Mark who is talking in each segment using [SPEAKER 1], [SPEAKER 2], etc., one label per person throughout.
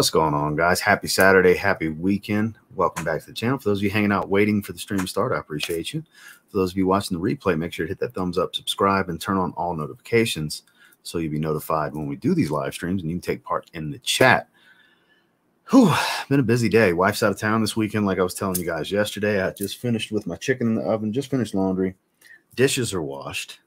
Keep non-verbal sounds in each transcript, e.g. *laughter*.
[SPEAKER 1] What's going on, guys? Happy Saturday, happy weekend. Welcome back to the channel. For those of you hanging out waiting for the stream to start, I appreciate you. For those of you watching the replay, make sure to hit that thumbs up, subscribe, and turn on all notifications so you'll be notified when we do these live streams and you can take part in the chat. Whew, been a busy day. Wife's out of town this weekend, like I was telling you guys yesterday. I just finished with my chicken in the oven, just finished laundry. Dishes are washed.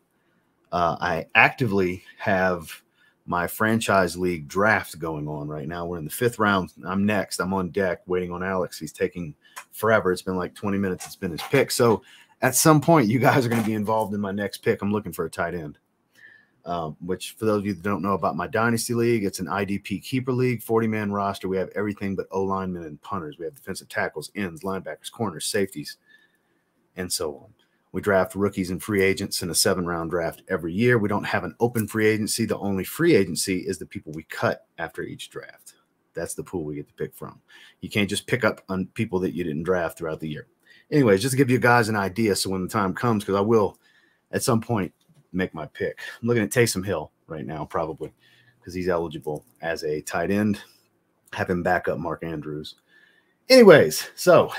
[SPEAKER 1] Uh, I actively have my franchise league draft going on right now. We're in the fifth round. I'm next. I'm on deck waiting on Alex. He's taking forever. It's been like 20 minutes. It's been his pick. So at some point, you guys are going to be involved in my next pick. I'm looking for a tight end. Um, which for those of you that don't know about my dynasty league, it's an IDP keeper league, 40 man roster. We have everything but O linemen and punters. We have defensive tackles, ends, linebackers, corners, safeties, and so on. We draft rookies and free agents in a seven round draft every year. We don't have an open free agency. The only free agency is the people we cut after each draft. That's the pool we get to pick from. You can't just pick up on people that you didn't draft throughout the year. Anyways, just to give you guys an idea. So when the time comes, because I will at some point make my pick. I'm looking at Taysom Hill right now, probably because he's eligible as a tight end. Have him back up Mark Andrews. Anyways, so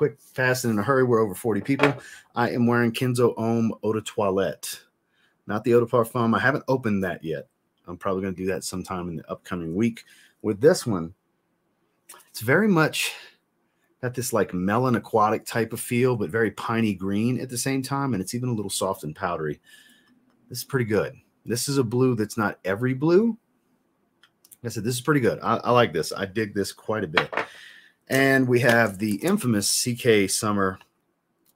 [SPEAKER 1] quick, fast, and in a hurry. We're over 40 people. I am wearing Kenzo Homme Eau de Toilette, not the Eau de Parfum. I haven't opened that yet. I'm probably going to do that sometime in the upcoming week. With this one, it's very much got this like melon aquatic type of feel, but very piney green at the same time. And it's even a little soft and powdery. This is pretty good. This is a blue that's not every blue. Like I said, this is pretty good. I, I like this. I dig this quite a bit. And we have the infamous CK Summer,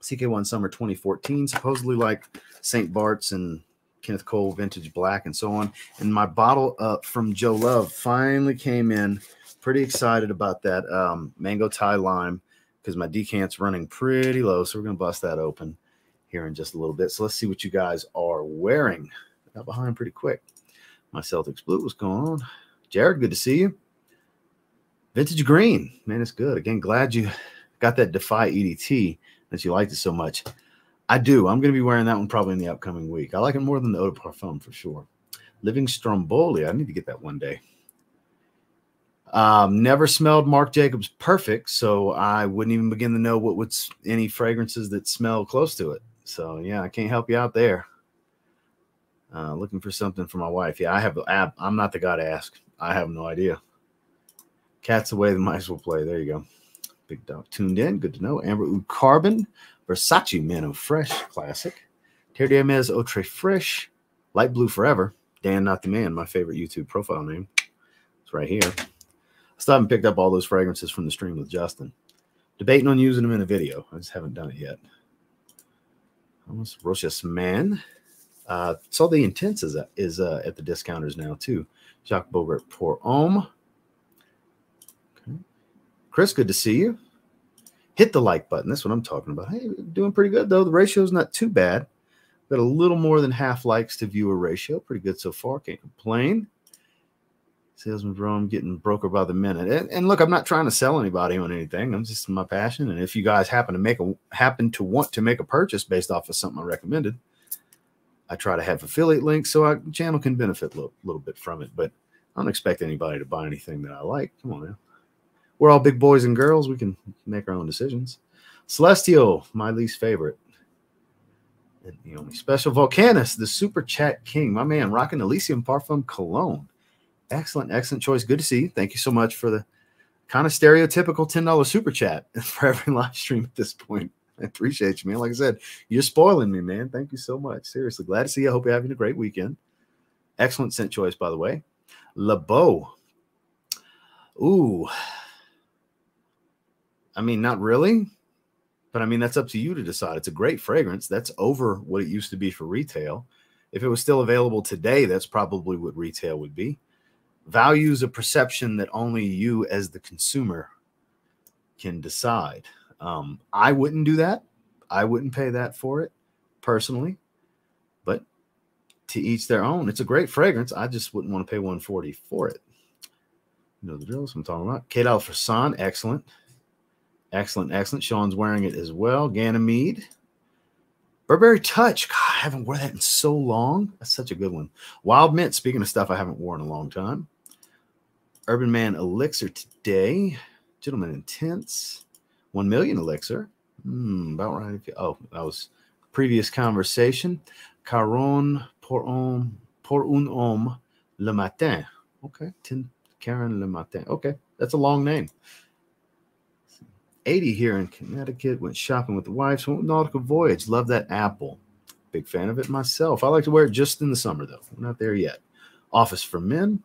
[SPEAKER 1] CK1 Summer 2014, supposedly like St. Bart's and Kenneth Cole Vintage Black and so on. And my bottle up from Jo Love finally came in. Pretty excited about that um, mango Thai lime because my decant's running pretty low. So we're going to bust that open here in just a little bit. So let's see what you guys are wearing. Got behind pretty quick. My Celtics blue, what's going on? Jared, good to see you. Vintage green, man, it's good. Again, glad you got that Defy EDT that you liked it so much. I do. I'm going to be wearing that one probably in the upcoming week. I like it more than the Eau de Parfum for sure. Living Stromboli. I need to get that one day. Um, never smelled Marc Jacobs perfect, so I wouldn't even begin to know what would any fragrances that smell close to it. So yeah, I can't help you out there. Uh, looking for something for my wife. Yeah, I have. I'm not the guy to ask. I have no idea. Cats away, the mice will play. There you go. Big dog tuned in. Good to know. Amber Oud Carbon. Versace Men of Fresh Classic. Terre d'Hermes Autre Fresh. Light Blue Forever. Dan Not the Man, my favorite YouTube profile name. It's right here. I still haven't picked up all those fragrances from the stream with Justin. Debating on using them in a video. I just haven't done it yet. Almost Rochas Man. Uh, saw the Intense is, uh, is uh, at the discounters now too. Jacques Bogart Pour Homme. Chris, good to see you. Hit the like button. That's what I'm talking about. Hey, doing pretty good though. The ratio is not too bad. Got a little more than half likes to viewer ratio. Pretty good so far. Can't complain. Salesman Rome getting broker by the minute. And, and, look, I'm not trying to sell anybody on anything. I'm just my passion. And if you guys happen to make a happen to want to make a purchase based off of something I recommended, I try to have affiliate links so our channel can benefit a little, little bit from it. But I don't expect anybody to buy anything that I like. Come on now we're all big boys and girls. We can make our own decisions. Celestial, my least favorite. And the only special Volcanus, the super chat king, my man, rocking Elysium Parfum Cologne. Excellent, excellent choice. Good to see you. Thank you so much for the kind of stereotypical $10 super chat *laughs* for every live stream at this point. I appreciate you, man. Like I said, you're spoiling me, man. Thank you so much. Seriously, glad to see you. I hope you're having a great weekend. Excellent scent choice, by the way. LeBeau. Ooh, I mean, not really, but I mean, that's up to you to decide. It's a great fragrance. That's over what it used to be for retail. If it was still available today, that's probably what retail would be. Values a perception that only you, as the consumer, can decide. Um, I wouldn't do that. I wouldn't pay that for it personally, but to each their own. It's a great fragrance. I just wouldn't want to pay 140 for it. You know the drill. I'm talking about. Qaed Al Fursan, excellent. Excellent, excellent. Sean's wearing it as well. Ganymede. Burberry Touch. God, I haven't worn that in so long. That's such a good one. Wild Mint. Speaking of stuff I haven't worn in a long time. Urban Man Elixir today. Gentleman Intense. 1 million Elixir. Hmm, about right. Oh, that was previous conversation. Caron pour un, pour un homme le matin. Okay. Ten, Caron le matin. Okay. That's a long name. 80 here in Connecticut. Went shopping with the wife. Went Nautica Voyage. Love that apple. Big fan of it myself. I like to wear it just in the summer, though. We're not there yet. Office for Men.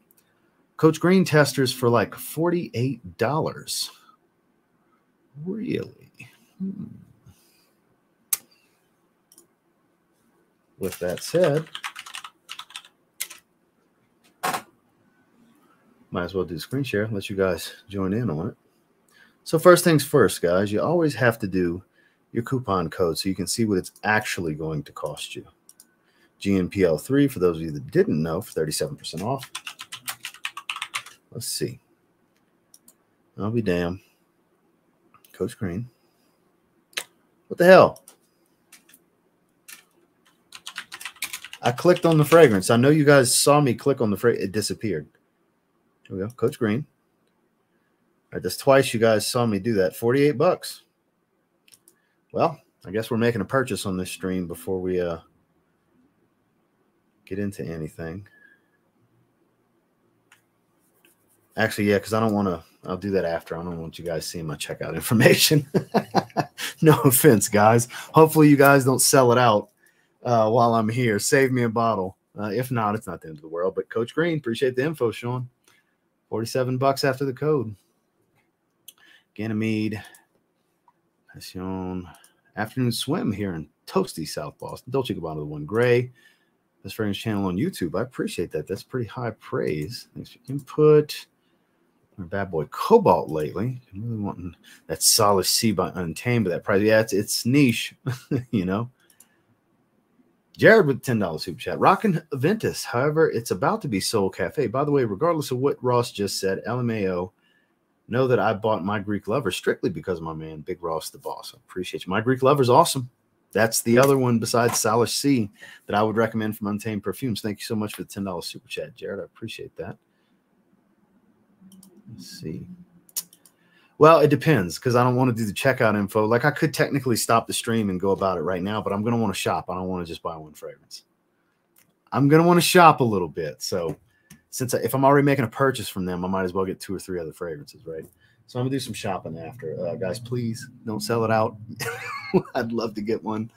[SPEAKER 1] Coach Green testers for like $48. Really? Hmm. With that said, might as well do the screen share, let you guys join in on it. So, first things first, guys, you always have to do your coupon code so you can see what it's actually going to cost you. GNPL3, for those of you that didn't know, for 37% off. Let's see. I'll be damned. Coach Green. What the hell? I clicked on the fragrance. I know you guys saw me click on the fragrance. It disappeared. Here we go. Coach Green. Right, that's twice you guys saw me do that. 48 bucks. Well, I guess we're making a purchase on this stream before we uh, get into anything. Actually, yeah, because I don't want to. I'll do that after. I don't want you guys seeing my checkout *laughs* information. *laughs* no offense, guys. Hopefully, you guys don't sell it out uh, while I'm here. Save me a bottle. Uh, if not, it's not the end of the world. But Coach Green, appreciate the info, Sean. 47 bucks after the code. Ganymede, Passion, afternoon swim here in toasty South Boston. Dolce Gabbana the one gray. Best Friends channel on YouTube. I appreciate that. That's pretty high praise. Thanks for input. Our bad boy Cobalt lately. I'm really wanting that Salish C by Untamed, but that price, yeah, it's, it's niche, *laughs* you know. Jared with $10 super chat. Rockin' Aventus. However, it's about to be Soul Cafe. By the way, regardless of what Ross just said, LMAO know that I bought my Greek lover strictly because of my man, Big Ross, the boss. I appreciate you. My Greek lover is awesome. That's the other one besides Salish C that I would recommend from Untamed Perfumes. Thank you so much for the $10 super chat, Jared. I appreciate that. Let's see. Well, it depends because I don't want to do the checkout info. Like I could technically stop the stream and go about it right now, but I'm going to want to shop. I don't want to just buy one fragrance. I'm going to want to shop a little bit. So since I, if I'm already making a purchase from them, I might as well get two or three other fragrances, right? So I'm gonna do some shopping after, uh, guys. Please don't sell it out. *laughs* I'd love to get one.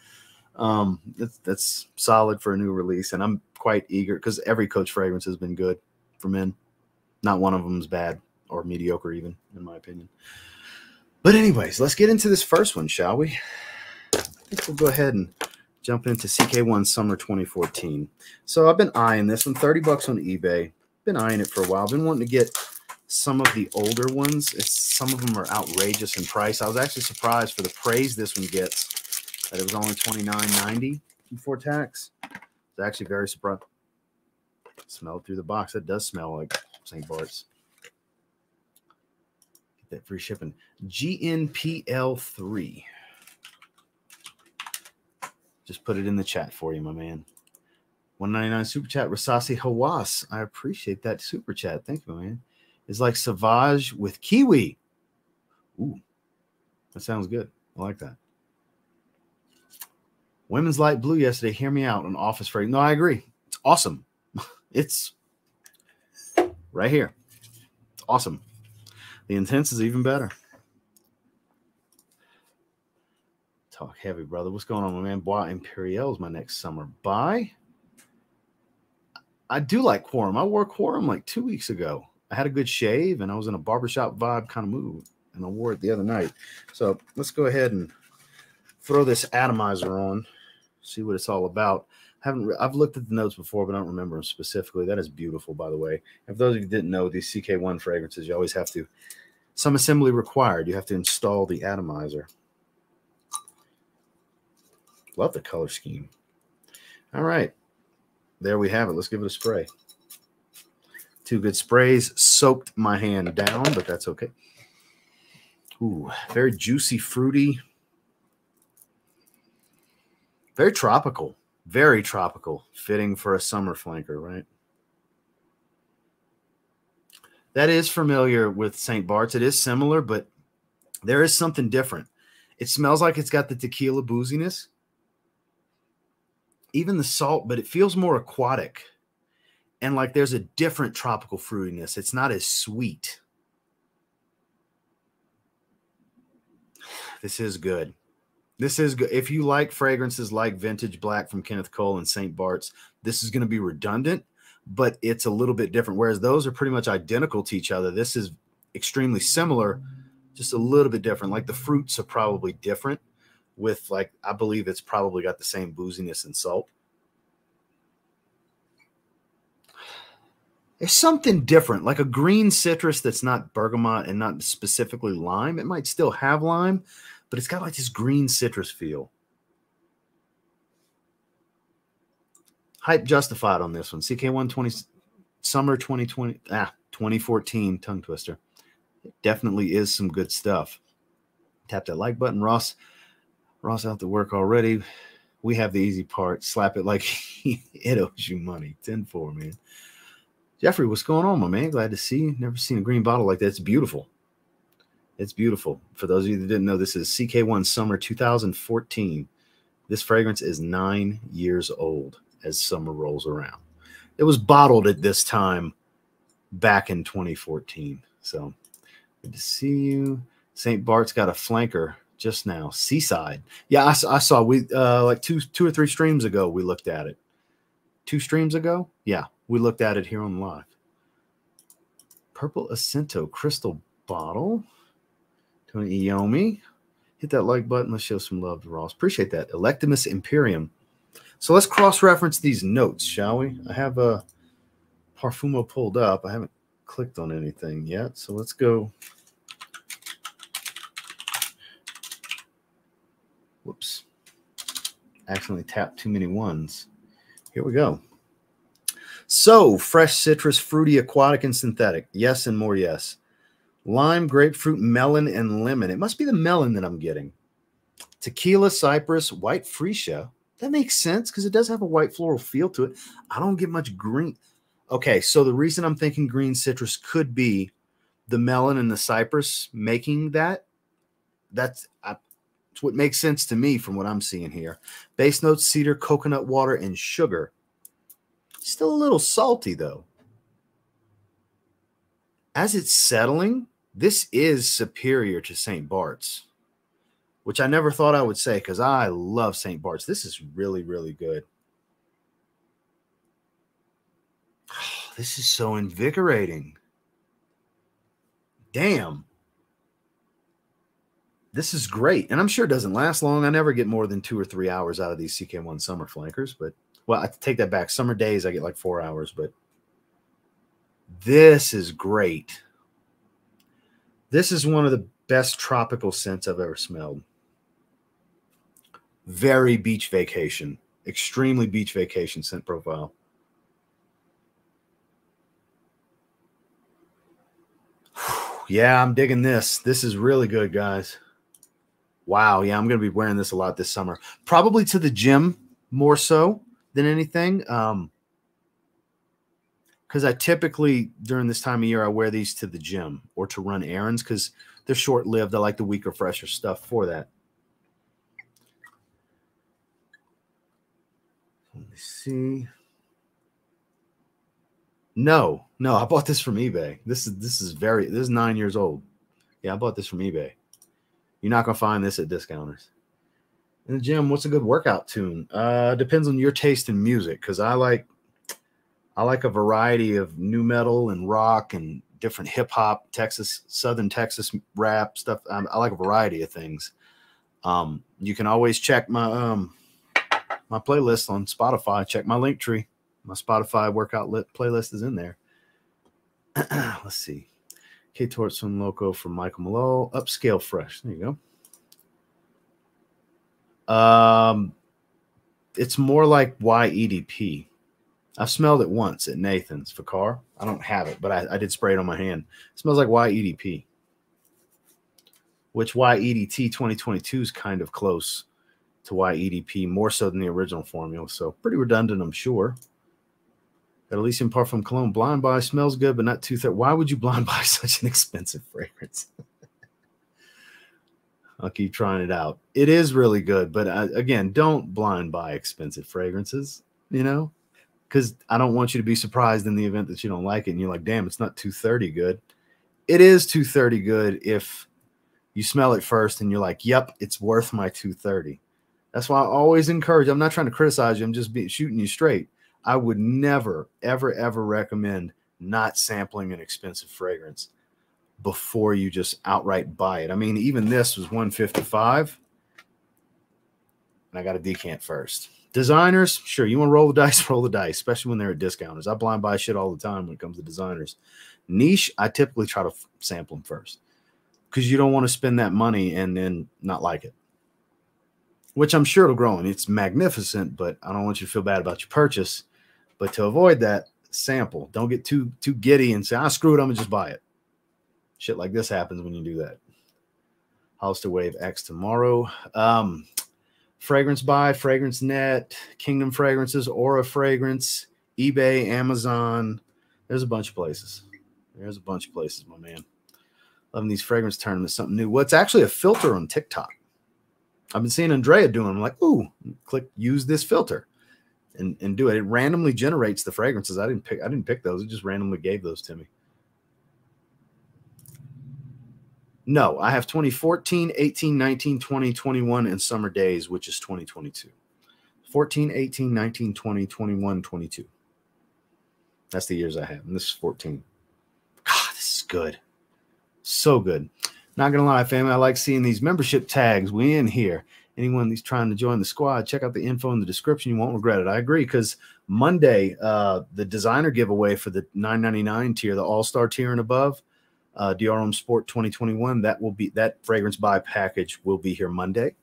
[SPEAKER 1] Um, that's that's solid for a new release, and I'm quite eager because every Coach fragrance has been good for men. Not one of them is bad or mediocre, even in my opinion. But anyways, let's get into this first one, shall we? I think we'll go ahead and jump into CK1 Summer 2014. So I've been eyeing this one, 30 bucks on eBay been eyeing it for a while. Been wanting to get some of the older ones. It's, some of them are outrageous in price. I was actually surprised for the praise this one gets that it was only twenty nine ninety before tax. It's actually very surprised. Smell through the box. It does smell like St. Bart's. Get that free shipping. GNPL3. Just put it in the chat for you, my man. 199 super chat, Rasasi Hawass. I appreciate that super chat. Thank you, man. It's like Savage with Kiwi. Ooh, that sounds good. I like that. Women's Light Blue yesterday. Hear me out on Office Freight. No, I agree. It's awesome. *laughs* it's right here. It's awesome. The intense is even better. Talk heavy, brother. What's going on, my man? Bois Imperial is my next summer. Bye. I do like quorum. I wore quorum like two weeks ago. I had a good shave and I was in a barbershop vibe kind of mood, and I wore it the other night. So let's go ahead and throw this atomizer on, see what it's all about. I haven't I've looked at the notes before, but I don't remember them specifically. That is beautiful, by the way. If those of you didn't know, these CK1 fragrances, you always have to some assembly required. You have to install the atomizer. Love the color scheme. All right there we have it. Let's give it a spray. Two good sprays. Soaked my hand down, but that's okay. Ooh, very juicy, fruity. Very tropical. Very tropical. Fitting for a summer flanker, right? That is familiar with St. Bart's. It is similar, but there is something different. It smells like it's got the tequila booziness, even the salt, but it feels more aquatic. And like there's a different tropical fruitiness. It's not as sweet. This is good. This is good. If you like fragrances like Vintage Black from Kenneth Cole and St. Bart's, this is going to be redundant, but it's a little bit different. Whereas those are pretty much identical to each other. This is extremely similar, just a little bit different. Like the fruits are probably different with like I believe it's probably got the same booziness and salt. There's something different, like a green citrus that's not bergamot and not specifically lime. It might still have lime, but it's got like this green citrus feel. Hype justified on this one. CK120 summer 2020, ah, 2014 tongue twister. It definitely is some good stuff. Tap that like button. Ross, Ross out to work already. We have the easy part. Slap it like *laughs* it owes you money. 10 4, man. Jeffrey, what's going on, my man? Glad to see you. Never seen a green bottle like that. It's beautiful. It's beautiful. For those of you that didn't know, this is CK1 Summer 2014. This fragrance is nine years old as summer rolls around. It was bottled at this time back in 2014. So good to see you. St. Bart's got a flanker just now. Seaside. Yeah, I, I saw we uh like two two or three streams ago we looked at it. Two streams ago? Yeah, we looked at it here on live. Purple Acento crystal bottle. Tony Iommi. Hit that like button. Let's show some love to Ross. Appreciate that. Electimus Imperium. So let's cross-reference these notes, shall we? I have a Parfumo pulled up. I haven't clicked on anything yet. So let's go. Whoops. Accidentally tapped too many ones. Here we go. So, fresh citrus, fruity, aquatic, and synthetic. Yes, and more yes lime, grapefruit, melon, and lemon. It must be the melon that I'm getting. Tequila, cypress, white freesia. That makes sense because it does have a white floral feel to it. I don't get much green. Okay, so the reason I'm thinking green citrus could be the melon and the cypress making that. That's, that's what makes sense to me from what I'm seeing here. Base notes, cedar, coconut water, and sugar. Still a little salty though. As it's settling, this is superior to St. Bart's, which I never thought I would say because I love St. Bart's. This is really, really good. Oh, *sighs* this is so invigorating. Damn. This is great. And I'm sure it doesn't last long. I never get more than two or three hours out of these CK1 summer flankers, but well, I take that back. Summer days, I get like four hours, but this is great. This is one of the best tropical scents I've ever smelled. Very beach vacation, extremely beach vacation scent profile. *sighs* yeah, I'm digging this. This is really good, guys. Wow. Yeah, I'm going to be wearing this a lot this summer. Probably to the gym more so than anything. Um, because I typically during this time of year I wear these to the gym or to run errands because they're short lived. I like the weaker, fresher stuff for that. Let me see. No, no, I bought this from eBay. This is this is very this is nine years old. Yeah, I bought this from eBay. You're not gonna find this at discounters. The gym, what's a good workout tune? Uh, depends on your taste in music because I like I like a variety of new metal and rock and different hip hop, Texas, Southern Texas rap stuff. Um, I like a variety of things. Um, you can always check my um, my playlist on Spotify. Check my link tree. My Spotify workout playlist is in there. *clears throat* Let's see. K Tortson Loco from Michael Malo. Upscale Fresh. There you go. Um, it's more like YEDP. I've smelled it once at Nathan's for car. I don't have it, but I, I did spray it on my hand. It smells like YEDP, which YEDT 2022 is kind of close to YEDP, more so than the original formula. So pretty redundant, I'm sure. Got Elysium Parfum Cologne. Blind Buy smells good, but not too thick. Why would you blind *laughs* buy such an expensive fragrance? *laughs* I'll keep trying it out. It is really good, but uh, again, don't blind buy expensive fragrances, you know, because I don't want you to be surprised in the event that you don't like it and you're like, damn, it's not 230 good. It is 230 good if you smell it first and you're like, yep, it's worth my 230. That's why I always encourage. I'm not trying to criticize you. I'm just be, shooting you straight. I would never, ever, ever recommend not sampling an expensive fragrance before you just outright buy it. I mean, even this was 155 and I got a decant first. Designers, sure, you want to roll the *laughs* dice, roll the dice, especially when they're at discounters. I blind buy shit all the time when it comes to designers. Niche, I typically try to sample them first because you don't want to spend that money and then not like it which I'm sure it'll grow and it's magnificent, but I don't want you to feel bad about your purchase. But to avoid that, sample. Don't get too too giddy and say, "I ah, screw it, I'm gonna just buy it." Shit like this happens when you do that. Hollister Wave X tomorrow. Um, fragrance buy, fragrance net, Kingdom Fragrances, Aura Fragrance, eBay, Amazon. There's a bunch of places. There's a bunch of places, my man. Loving these fragrance tournaments, something new. Well, it's actually a filter on TikTok. I've been seeing Andrea doing. I'm like, ooh, click use this filter and, and do it. It randomly generates the fragrances. I didn't pick I didn't pick those. It just randomly gave those to me. No, I have 2014, 18, 19, 20, 21, and summer days, which is 2022. 14, 18, 19, 20, 21, 22. That's the years I have. And this is 14. God, this is good. So good. Not gonna lie, family. I like seeing these membership tags. We in here anyone who's trying to join the squad, check out the info in the description. You won't regret it. I agree because Monday, uh, the designer giveaway for the 999 tier, the All Star tier and above, uh, Homme Sport 2021, that will be that fragrance buy package will be here Monday.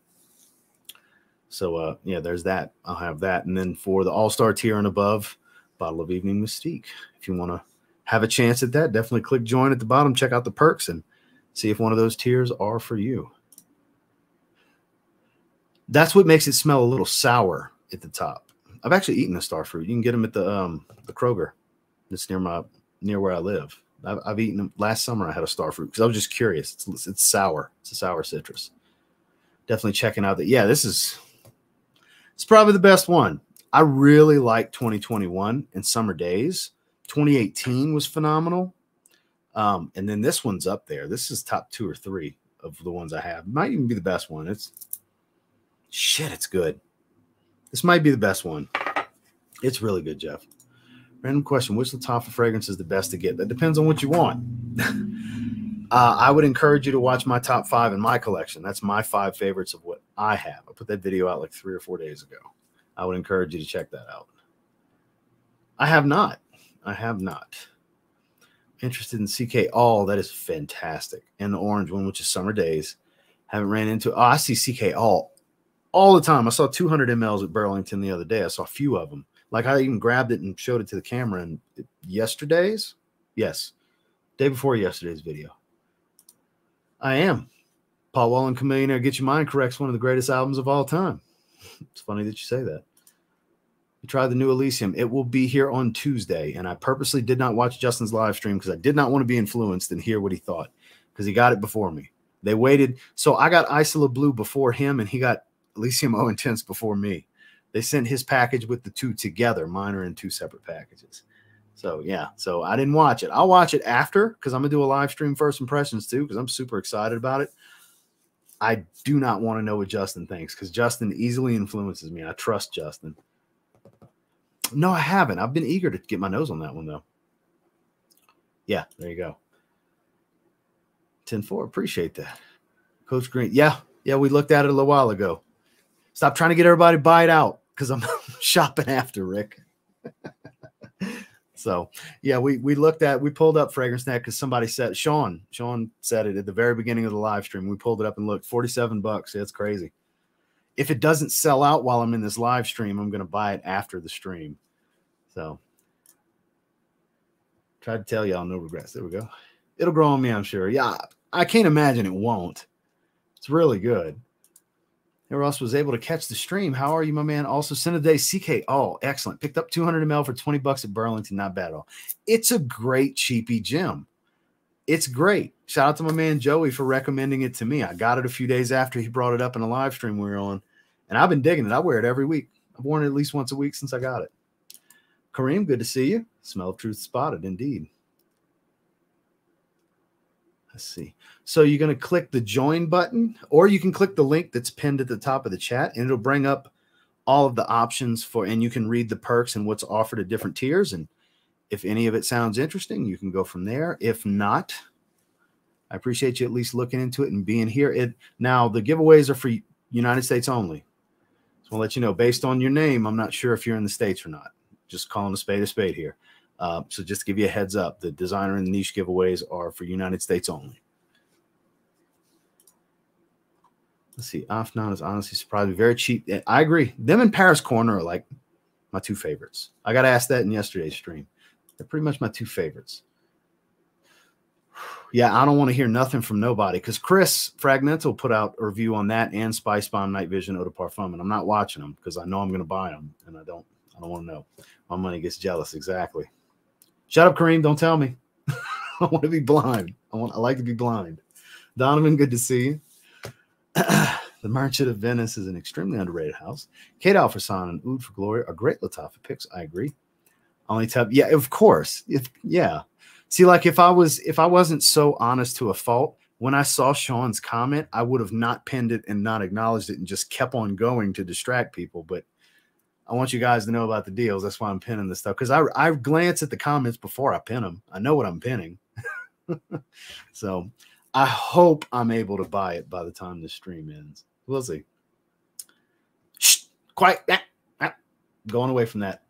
[SPEAKER 1] So uh, yeah, there's that. I'll have that, and then for the All Star tier and above, bottle of Evening Mystique. If you want to have a chance at that, definitely click join at the bottom. Check out the perks and see if one of those tiers are for you. That's what makes it smell a little sour at the top. I've actually eaten a star fruit. You can get them at the um the Kroger that's near my near where I live. I've, I've eaten them last summer. I had a star fruit because I was just curious. It's, it's sour. It's a sour citrus. Definitely checking out that. Yeah, this is it's probably the best one. I really like 2021 and summer days. 2018 was phenomenal. Um, and then this one's up there. This is top two or three of the ones I have. Might even be the best one. It's Shit, it's good. This might be the best one. It's really good, Jeff. Random question: Which Lattafa fragrance is the best to get? That depends on what you want. *laughs* uh, I would encourage you to watch my top five in my collection. That's my five favorites of what I have. I put that video out like three or four days ago. I would encourage you to check that out. I have not. I have not. Interested in CK All. That is fantastic. And the orange one, which is Summer Days. Haven't ran into. Oh, I see CK All all the time. I saw 200 mLs at Burlington the other day. I saw a few of them. Like I even grabbed it and showed it to the camera. And yesterday's, yes, day before yesterday's video. I am. Paul Wall and Chamillionaire Get Your Mind Correct's one of the greatest albums of all time. *laughs* It's funny that you say that. You tried the new Elysium. It will be here on Tuesday. And I purposely did not watch Justin's live stream because I did not want to be influenced and hear what he thought because he got it before me. They waited. So I got Isola Blue before him and he got Elysium Eau Intense before me. They sent his package with the two together. Mine are in two separate packages. So yeah, so I didn't watch it. I'll watch it after because I'm gonna do a live stream first impressions too because I'm super excited about it. I do not want to know what Justin thinks because Justin easily influences me. I trust Justin. No, I haven't. I've been eager to get my nose on that one though. Yeah, there you go. 10 4. Appreciate that. Coach Green. Yeah, yeah, we looked at it a little while ago. Stop trying to get everybody to buy it out because I'm *laughs* shopping after Rick. *laughs* so yeah, we we looked at we pulled up Fragrance Net because somebody said Sean Sean said it at the very beginning of the live stream. We pulled it up and looked 47 bucks. Yeah, it's crazy. If it doesn't sell out while I'm in this live stream, I'm gonna buy it after the stream. So tried to tell y'all no regrets. There we go. It'll grow on me, I'm sure. Yeah, I can't imagine it won't. It's really good. Ross was able to catch the stream. How are you, my man? Also, send a Day CK. Oh, excellent. Picked up 200 ml for 20 bucks at Burlington. Not bad at all. It's a great cheapy gym. It's great. Shout out to my man Joey for recommending it to me. I got it a few days after he brought it up in a live stream we were on, and I've been digging it. I wear it every week. I've worn it at least once a week since I got it. Kareem, good to see you. Smell of truth spotted, indeed. Let's see. So you're going to click the join button, or you can click the link that's pinned at the top of the chat, and it'll bring up all of the options for, and you can read the perks and what's offered at different tiers. And if any of it sounds interesting, you can go from there. If not, I appreciate you at least looking into it and being here. It now the giveaways are for United States only. So I'll let you know based on your name. I'm not sure if you're in the states or not. Just calling a spade a spade here. Uh, so just to give you a heads up, the designer and niche giveaways are for United States only. Let's see. Afnan is honestly surprised. Very cheap. I agree. Them and Paris Corner are like my two favorites. I got asked that in yesterday's stream. They're pretty much my two favorites. *sighs* Yeah, I don't want to hear nothing from nobody because Chris Fragmental put out a review on that and Spice Bomb Night Vision Eau de Parfum, and I'm not watching them because I know I'm going to buy them, and I don't. I don't want to know. My money gets jealous. Exactly. Shut up, Kareem. Don't tell me. *laughs* I want to be blind. I want. I like to be blind. Donovan, good to see you. *clears throat* the Merchant of Venice is an extremely underrated house. Qaed Al Fursan and Oud for Glory are great Lattafa picks. I agree. Only tap. Yeah, of course. If yeah. See, like if I was if I wasn't so honest to a fault, when I saw Sean's comment, I would have not pinned it and not acknowledged it and just kept on going to distract people. But I want you guys to know about the deals. That's why I'm pinning this stuff because I I glance at the comments before I pin them. I know what I'm pinning. *laughs* so I hope I'm able to buy it by the time the stream ends. We'll see. Shh, quiet. Ah, ah. Going away from that.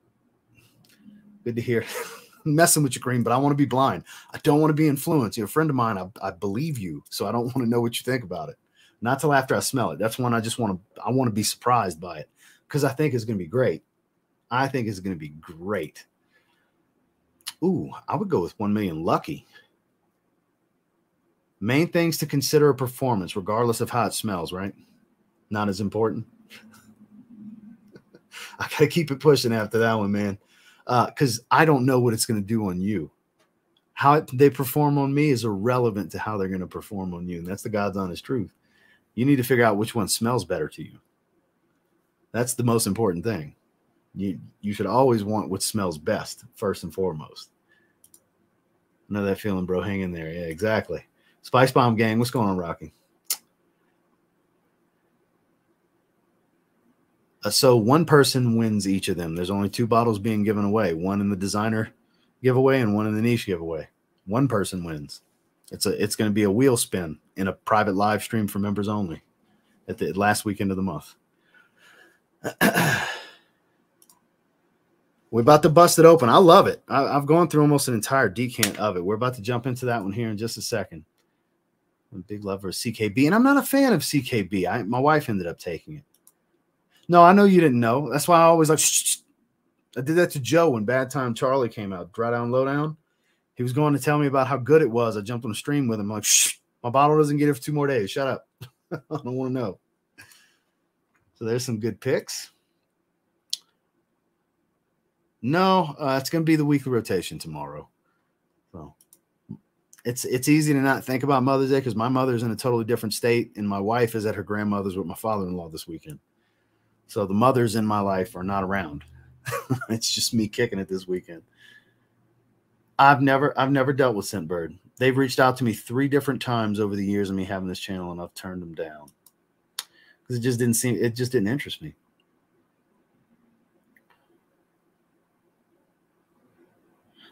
[SPEAKER 1] Good to hear. *laughs* messing with your Green, but I want to be blind. I don't want to be influenced. You're a friend of mine. I, I believe you, so I don't want to know what you think about it. Not till after I smell it. That's when I just want to. I want to be surprised by it because I think it's going to be great. I think it's going to be great. Ooh, I would go with 1 million lucky. Main things to consider a performance, regardless of how it smells, right? Not as important. *laughs* I got to keep it pushing after that one, man. Because uh, I don't know what it's going to do on you. How it, they perform on me is irrelevant to how they're going to perform on you. And that's the God's honest truth. You need to figure out which one smells better to you. That's the most important thing. You you should always want what smells best first and foremost. Know that feeling, bro. Hang in there. Yeah, exactly. Spice Bomb Gang, what's going on, Rocky? Uh, so one person wins each of them. There's only two bottles being given away one in the designer giveaway and one in the niche giveaway. One person wins. It's a it's going to be a wheel spin in a private live stream for members only at the last weekend of the month. *clears throat* We're about to bust it open. I love it. I, have gone through almost an entire decant of it. We're about to jump into that one here in just a second. I'm a big lover of CKB, and I'm not a fan of CKB. I, my wife ended up taking it. No, I know you didn't know. That's why I always like. Shh, shh. I did that to Joe when Bad Time Charlie came out. Dry down, low down. He was going to tell me about how good it was. I jumped on the stream with him. I'm like, shh, my bottle doesn't get it for two more days. Shut up. *laughs* I don't want to know. So there's some good picks. No, uh, it's going to be the weekly rotation tomorrow. So it's it's easy to not think about Mother's Day because my mother's in a totally different state, and my wife is at her grandmother's with my father-in-law this weekend. So the mothers in my life are not around. *laughs* it's just me kicking it this weekend. I've never I've never dealt with Scentbird. They've reached out to me three different times over the years of me having this channel, and I've turned them down because it just didn't seem it just didn't interest me.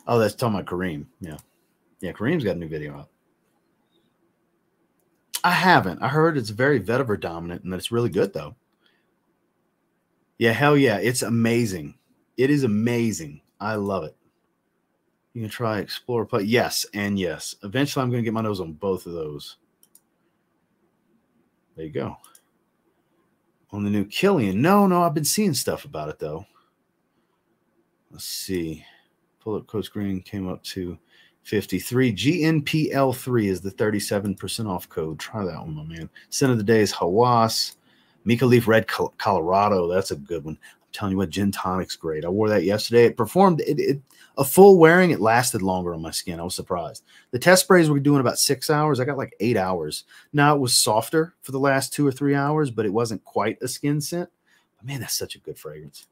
[SPEAKER 1] Oh, that's talking about Kareem. Yeah. Yeah, Kareem's got a new video out. I haven't. I heard it's very vetiver dominant and that it's really good though. Yeah, hell yeah. It's amazing. It is amazing. I love it. You can try explore play. Yes, and yes. Eventually I'm gonna get my nose on both of those. There you go. On the new Kilian. No, no, I've been seeing stuff about it though. Let's see. Pull up Coach Green came up to 53. GNPL3 is the 37% off code. Try that one, my man. Scent of the day is Hawass. Mika Leaf Red Colorado. That's a good one. I'm telling you what, gin tonic's great. I wore that yesterday. It performed. It, it a full wearing. It lasted longer on my skin. I was surprised. The test sprays were doing about six hours. I got like eight hours. Now it was softer for the last two or three hours, but it wasn't quite a skin scent. But man, that's such a good fragrance.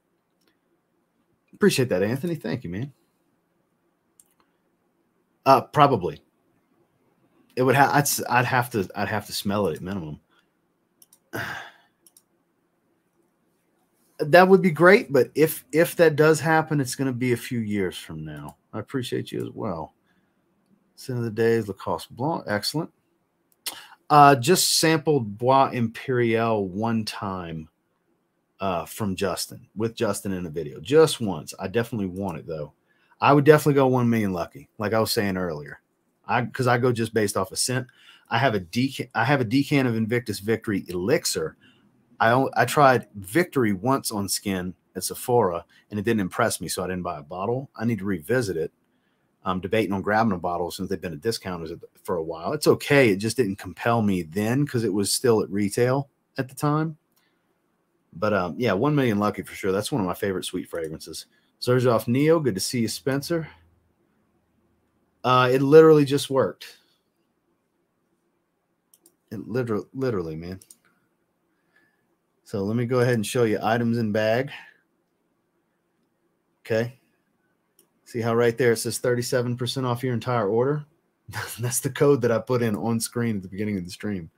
[SPEAKER 1] Appreciate that, Anthony. Thank you, man. Uh, probably. It would have. I'd, I'd have to. I'd have to smell it at minimum. *sighs* that would be great, but if if that does happen, it's going to be a few years from now. I appreciate you as well. Sin of the day is Lacoste Blanc. Excellent. Uh, just sampled Bois Imperial one time uh, from Justin with Justin in a video, just once. I definitely want it though. I would definitely go one million lucky, like I was saying earlier. I because I go just based off a of scent. I have a decan. I have a decan of Invictus Victory Elixir I I tried Victory once on skin at Sephora and it didn't impress me, so I didn't buy a bottle. I need to revisit it. I'm debating on grabbing a bottle since they've been at discounters for a while. It's okay. It just didn't compel me then because it was still at retail at the time. But um, yeah, one million lucky for sure. That's one of my favorite sweet fragrances. Xerjoff Neo, good to see you, Spencer. Uh, it literally just worked. It literally, literally, man. So let me go ahead and show you items in bag. Okay. See how right there it says 37% off your entire order? *laughs* That's the code that I put in on screen at the beginning of the stream.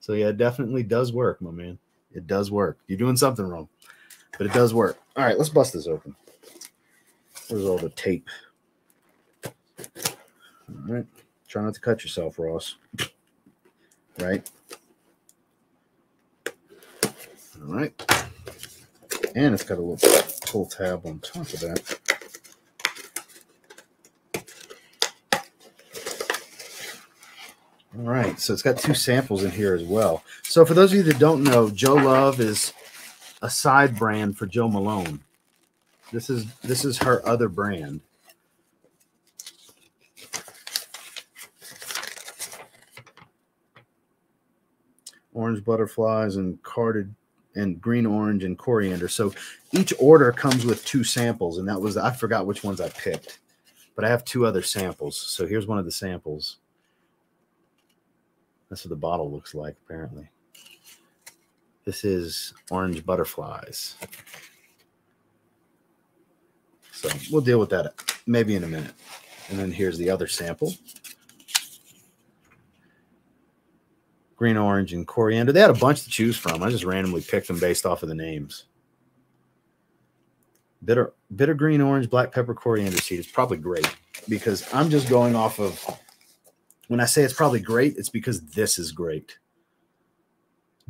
[SPEAKER 1] So yeah, it definitely does work, my man. It does work. You're doing something wrong, but it does work. All right, let's bust this open. Where's all the tape? All right. Try not to cut yourself, Ross. Right? All right. And it's got a little pull tab on top of that. All right, so it's got two samples in here as well. So for those of you that don't know, Jo Love is a side brand for Jo Malone. This is this is her other brand. Orange butterflies and carded and green orange and coriander. So each order comes with two samples, and that was I forgot which ones I picked, but I have two other samples. So here's one of the samples. That's what the bottle looks like, apparently. This is orange butterflies. So we'll deal with that maybe in a minute. And then here's the other sample. Green, orange, and coriander. They had a bunch to choose from. I just randomly picked them based off of the names. Bitter, bitter green, orange, black pepper, coriander seed is probably great because I'm just going off of when I say it's probably great, it's because this is great.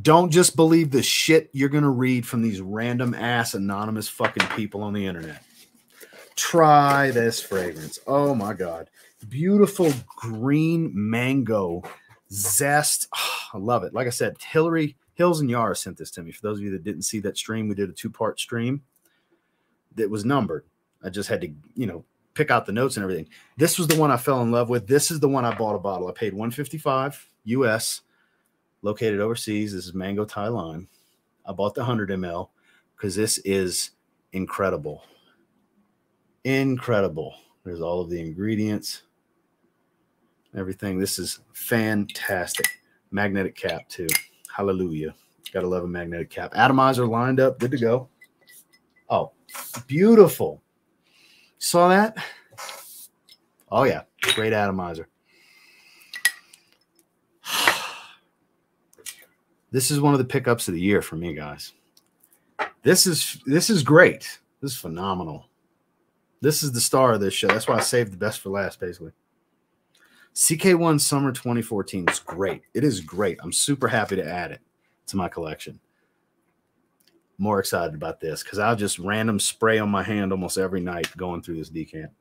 [SPEAKER 1] Don't just believe the shit you're going to read from these random ass anonymous fucking people on the internet. Try this fragrance. Oh my God. Beautiful green mango zest. Oh, *sighs* I love it. Like I said, Hillary Hills and Yara sent this to me. For those of you that didn't see that stream, we did a two part stream that was numbered. I just had to, you know, pick out the notes and everything. This was the one I fell in love with. This is the one I bought a bottle. I paid 155 US, located overseas. This is Mango Thai Lime. I bought the 100 ml because this is incredible. Incredible. There's all of the ingredients everything. This is fantastic. Magnetic cap too. Hallelujah. Gotta love a magnetic cap. Atomizer lined up, good to go. Oh, beautiful. Saw that? Oh yeah, great atomizer. *sighs* This is one of the pickups of the year for me, guys. This is this is great. This is phenomenal. This is the star of this show. That's why I saved the best for last, basically. CK1 Summer 2014 is great. It is great. I'm super happy to add it to my collection. More excited about this because I'll just random spray on my hand almost every night going through this decant.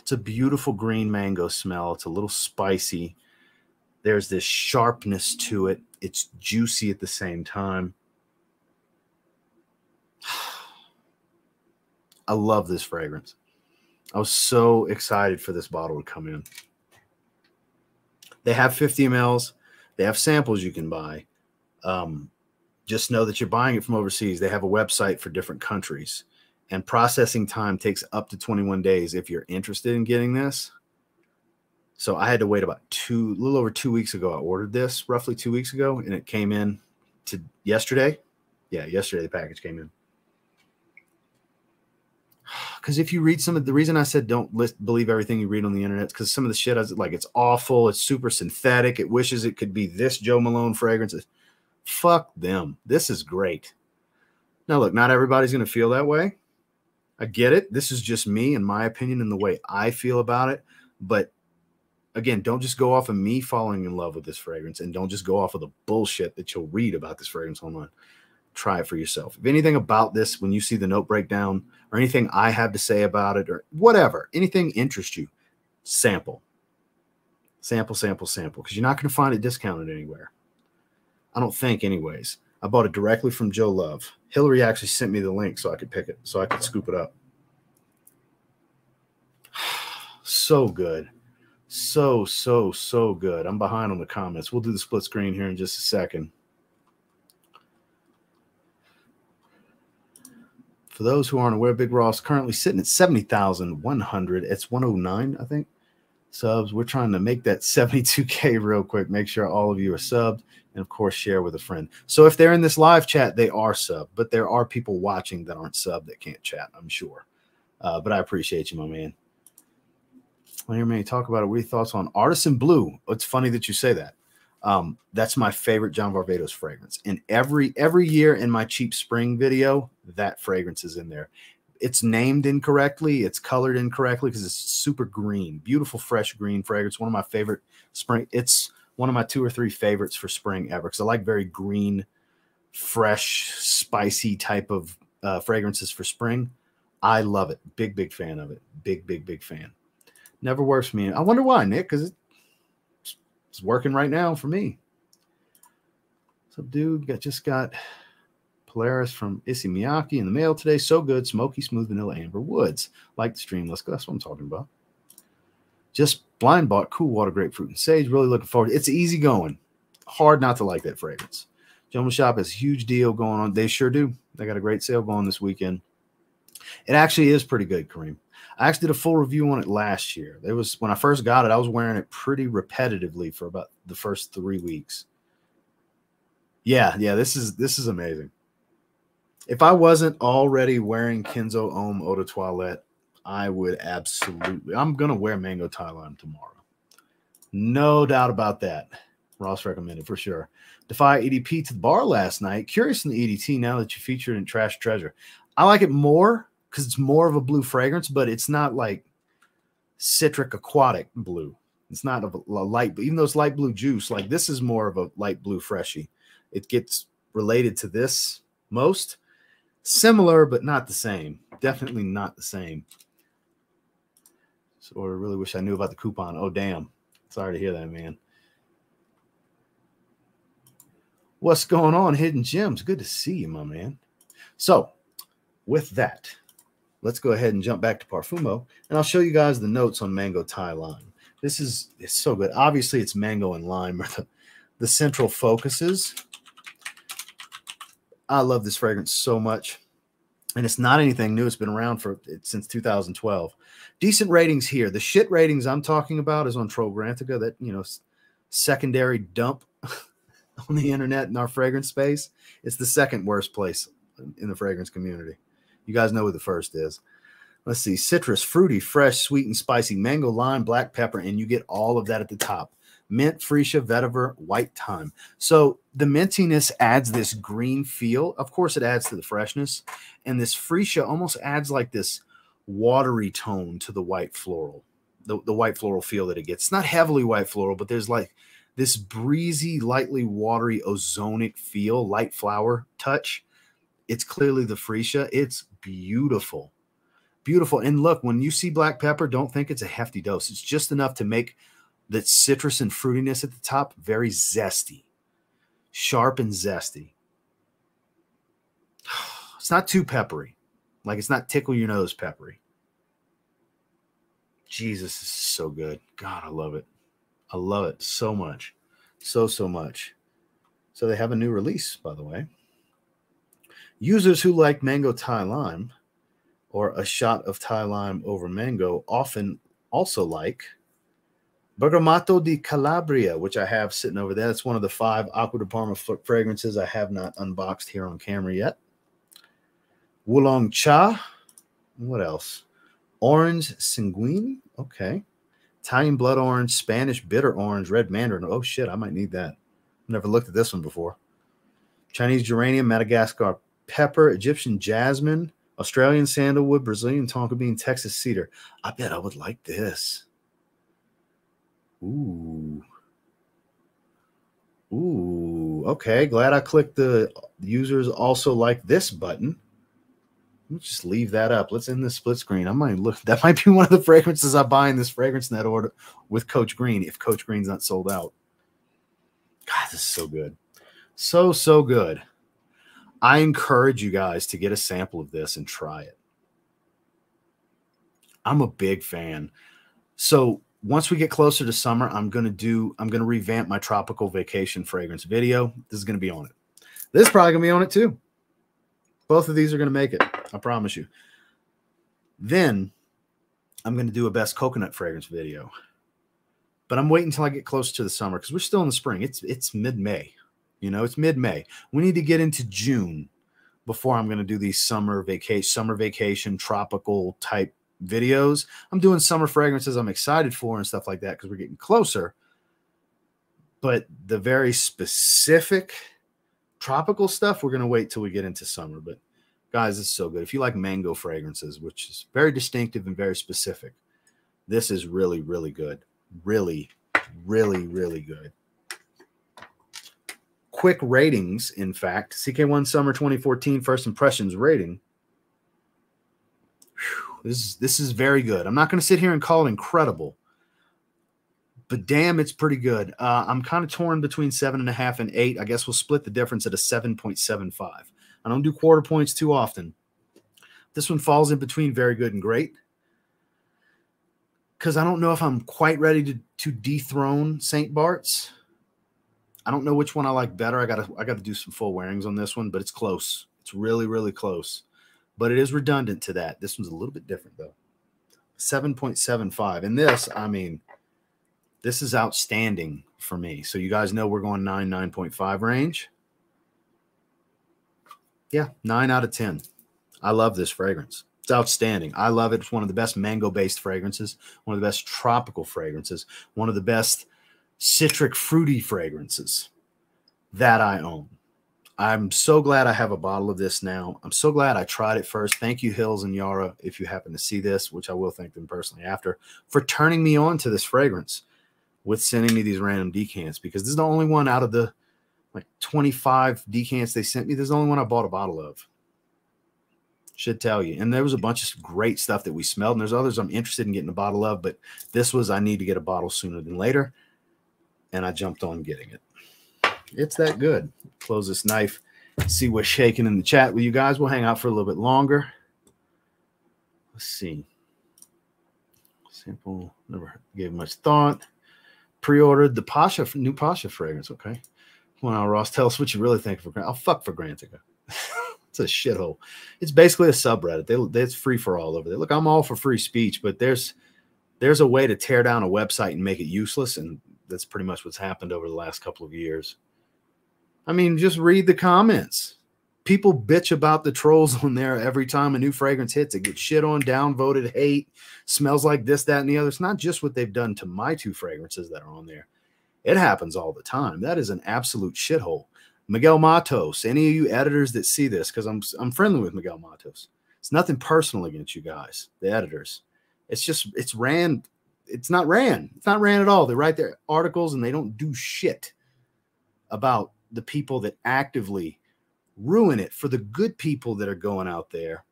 [SPEAKER 1] It's a beautiful green mango smell. It's a little spicy. There's this sharpness to it. It's juicy at the same time. *sighs* I love this fragrance. I was so excited for this bottle to come in. They have 50 mLs. They have samples you can buy. Um, just know that you're buying it from overseas. They have a website for different countries, and processing time takes up to 21 days if you're interested in getting this. So I had to wait about two, a little over two weeks ago. I ordered this roughly two weeks ago, and it came in to yesterday. Yeah, yesterday the package came in. *sighs* Because if you read some of the reason I said don't list, believe everything you read on the internet, because some of the shit I was like it's awful, it's super synthetic, it wishes it could be this Jo Malone fragrance. Fuck them. This is great. Now look, not everybody's gonna feel that way. I get it. This is just me and my opinion and the way I feel about it. But again, don't just go off of me falling in love with this fragrance and don't just go off of the bullshit that you'll read about this fragrance online. Try it for yourself. If anything about this, when you see the note breakdown or anything I have to say about it or whatever, anything interests you, sample. Sample, sample, sample, because you're not going to find it discounted anywhere. I don't think, anyways. I bought it directly from Jo Love. Hillary actually sent me the link so I could pick it, so I could scoop it up. *sighs* so good. So, so, so good. I'm behind on the comments. We'll do the split screen here in just a second. For those who aren't aware, Big Ross currently sitting at 70,100. It's 109, I think, subs. We're trying to make that *laughs* 72K real quick. Make sure all of you are subbed and, of course, share with a friend. So if they're in this live chat, they are sub, but there are people watching that aren't sub that can't chat, I'm sure. Uh, but I appreciate you, my man. Later, may talk about it. What are your thoughts on Artisan Blue? It's funny that you say that. Um, that's my favorite John Varvatos fragrance. And every every year in my cheap spring video, that fragrance is in there. It's named incorrectly, it's colored incorrectly because it's super green, beautiful fresh green fragrance. One of my favorite spring. It's one of my two or three favorites for spring ever because I like very green, fresh, spicy type of uh, fragrances for spring. I love it. Big, big fan of it. Big, big, big fan. Never works for me. I wonder why, Nick, because it's, working right now for me. So, dude, got just got Polaris from Issey Miyake in the mail today. So good. Smoky, smooth vanilla, amber woods. Like the stream. Let's go. That's what I'm talking about. Just blind bought cool water, grapefruit, and sage. Really looking forward. It's easy going. Hard not to like that fragrance. Gentleman Shop has a huge deal going on. They sure do. They got a great sale going this weekend. It actually is pretty good, Kareem. I actually did a full review on it last year. It was when I first got it, I was wearing it pretty repetitively for about the first three weeks. Yeah, yeah, this is this is amazing. If I wasn't already wearing Kenzo Homme Eau de Toilette, I would absolutely. I'm gonna wear Mango Thai Lime tomorrow. No doubt about that. Ross recommended for sure. Defy EDP to the bar last night. Curious in the EDT now that you featured in Trash Treasure. I like it more because it's more of a blue fragrance, but it's not like citric aquatic blue. It's not a, a light, even though it's light blue juice, like this is more of a light blue freshie. It gets related to this most similar, but not the same. Definitely not the same. So I really wish I knew about the coupon. Oh, damn. Sorry to hear that, man. What's going on, Hidden Gems? Good to see you, my man. So, with that, let's go ahead and jump back to Parfumo, and I'll show you guys the notes on Mango Thai Lime. This is it's so good. Obviously, it's mango and lime are the, the central focuses. I love this fragrance so much. And it's not anything new. It's been around for since 2012. Decent ratings here. The shit ratings I'm talking about is on Trograntica, that you know, secondary dump *laughs* on the internet in our fragrance space. It's the second worst place in the fragrance community. You guys know who the first is. Let's see citrus, fruity, fresh, sweet, and spicy, mango, lime, black pepper, and you get all of that at the top. Mint, freesia, vetiver, white thyme. So the mintiness adds this green feel. Of course, it adds to the freshness. And this freesia almost adds like this watery tone to the white floral, the, the white floral feel that it gets. It's not heavily white floral, but there's like this breezy, lightly watery, ozonic feel, light flower touch. It's clearly the freesia. It's beautiful. Beautiful. And look, when you see black pepper, don't think it's a hefty dose. It's just enough to make the citrus and fruitiness at the top very zesty, sharp and zesty. *sighs* It's not too peppery. Like it's not tickle your nose peppery. Jesus, is so good. God, I love it. I love it so much. so, so much. So they have a new release, by the way. Users who like mango Thai lime or a shot of Thai lime over mango often also like Bergamoto di Calabria, which I have sitting over there. That's one of the five Acqua di Parma fragrances I have not unboxed here on camera yet. Oolong Cha. What else? Orange Sanguine. Okay. Italian blood orange, Spanish bitter orange, red mandarin. Oh shit, I might need that. Never looked at this one before. Chinese geranium, Madagascar pepper, Egyptian jasmine, Australian sandalwood, Brazilian tonka bean, Texas cedar. I bet I would like this. Ooh. Ooh. Okay. Glad I clicked the users also like this button. Let's just leave that up. Let's end the split screen. I might look. *laughs* That might be one of the fragrances I buy in this fragrance net order with Coach Green if Coach Green's not sold out. God, this is so good. So, so good. I encourage you guys to get a sample of this and try it. I'm a big fan. So, once we get closer to summer, I'm going to do, I'm going to revamp my tropical vacation fragrance video. This is going to be on it. This is probably going to be on it too. Both of these are going to make it. I promise you. Then I'm going to do a best coconut fragrance video. But I'm waiting until I get close to the summer because we're still in the spring. It's it's mid-May. You know, it's mid-May. We need to get into June before I'm going to do these summer vacation, summer vacation, tropical type videos. I'm doing summer fragrances I'm excited for and stuff like that because we're getting closer. But the very specific tropical stuff, we're going to wait till we get into summer. But guys, it's so good. If you like mango fragrances, which is very distinctive and very specific, this is really, really good. Really, really, really good. Quick ratings, in fact, CK1 Summer 2014 First Impressions rating. Whew, this is this is very good. I'm not going to sit here and call it incredible, but damn, it's pretty good. Uh, I'm kind of torn between seven and a half and eight. I guess we'll split the difference at a 7.75. I don't do quarter points too often. This one falls in between very good and great because I don't know if I'm quite ready to, to dethrone St. Bart's. I don't know which one I like better. I gotta I gotta do some full wearings on this one, but it's close. It's really, really close. But it is redundant to that. This one's a little bit different though. 7.75. And this, I mean, this is outstanding for me. So you guys know we're going 9, 9.5 range. Yeah, nine out of 10. I love this fragrance. It's outstanding. I love it. It's one of the best mango based fragrances, one of the best tropical fragrances, one of the best citric fruity fragrances that I own. I'm so glad I have a bottle of this now. I'm so glad I tried it first. Thank you, Hills and Yara, if you happen to see this, which I will thank them personally after, for turning me on to this fragrance with sending me these random decants because this is the only one out of the like 25 decants they sent me. This is the only one I bought a bottle of. Should tell you. And there was a bunch of great stuff that we smelled. And there's others I'm interested in getting a bottle of, but this was I need to get a bottle sooner than later. And I jumped on getting it. It's that good. Close this knife, see what's shaking in the chat with you guys. We'll hang out for a little bit longer. Let's see. Simple, never gave much thought. Pre-ordered the Pasha new Pasha fragrance. Okay. Well, now, Ross, tell us what you really think for. I'll fuck for Grantica. *laughs* it's a shithole. It's basically a subreddit. They, they, it's free for all over there. Look, I'm all for free speech, but there's there's a way to tear down a website and make it useless, and that's pretty much what's happened over the last couple of years. I mean, just read the comments. People bitch about the trolls on there every time a new fragrance hits. It gets shit on, downvoted, hate, smells like this, that, and the other. It's not just what they've done to my two fragrances that are on there. It happens all the time. That is an absolute shithole. Miguel Matos, any of you editors that see this, because I'm I'm friendly with Miguel Matos. It's nothing personal against you guys, the editors. It's just it's ran. It's not ran. It's not ran at all. They write their articles and they don't do shit about the people that actively ruin it for the good people that are going out there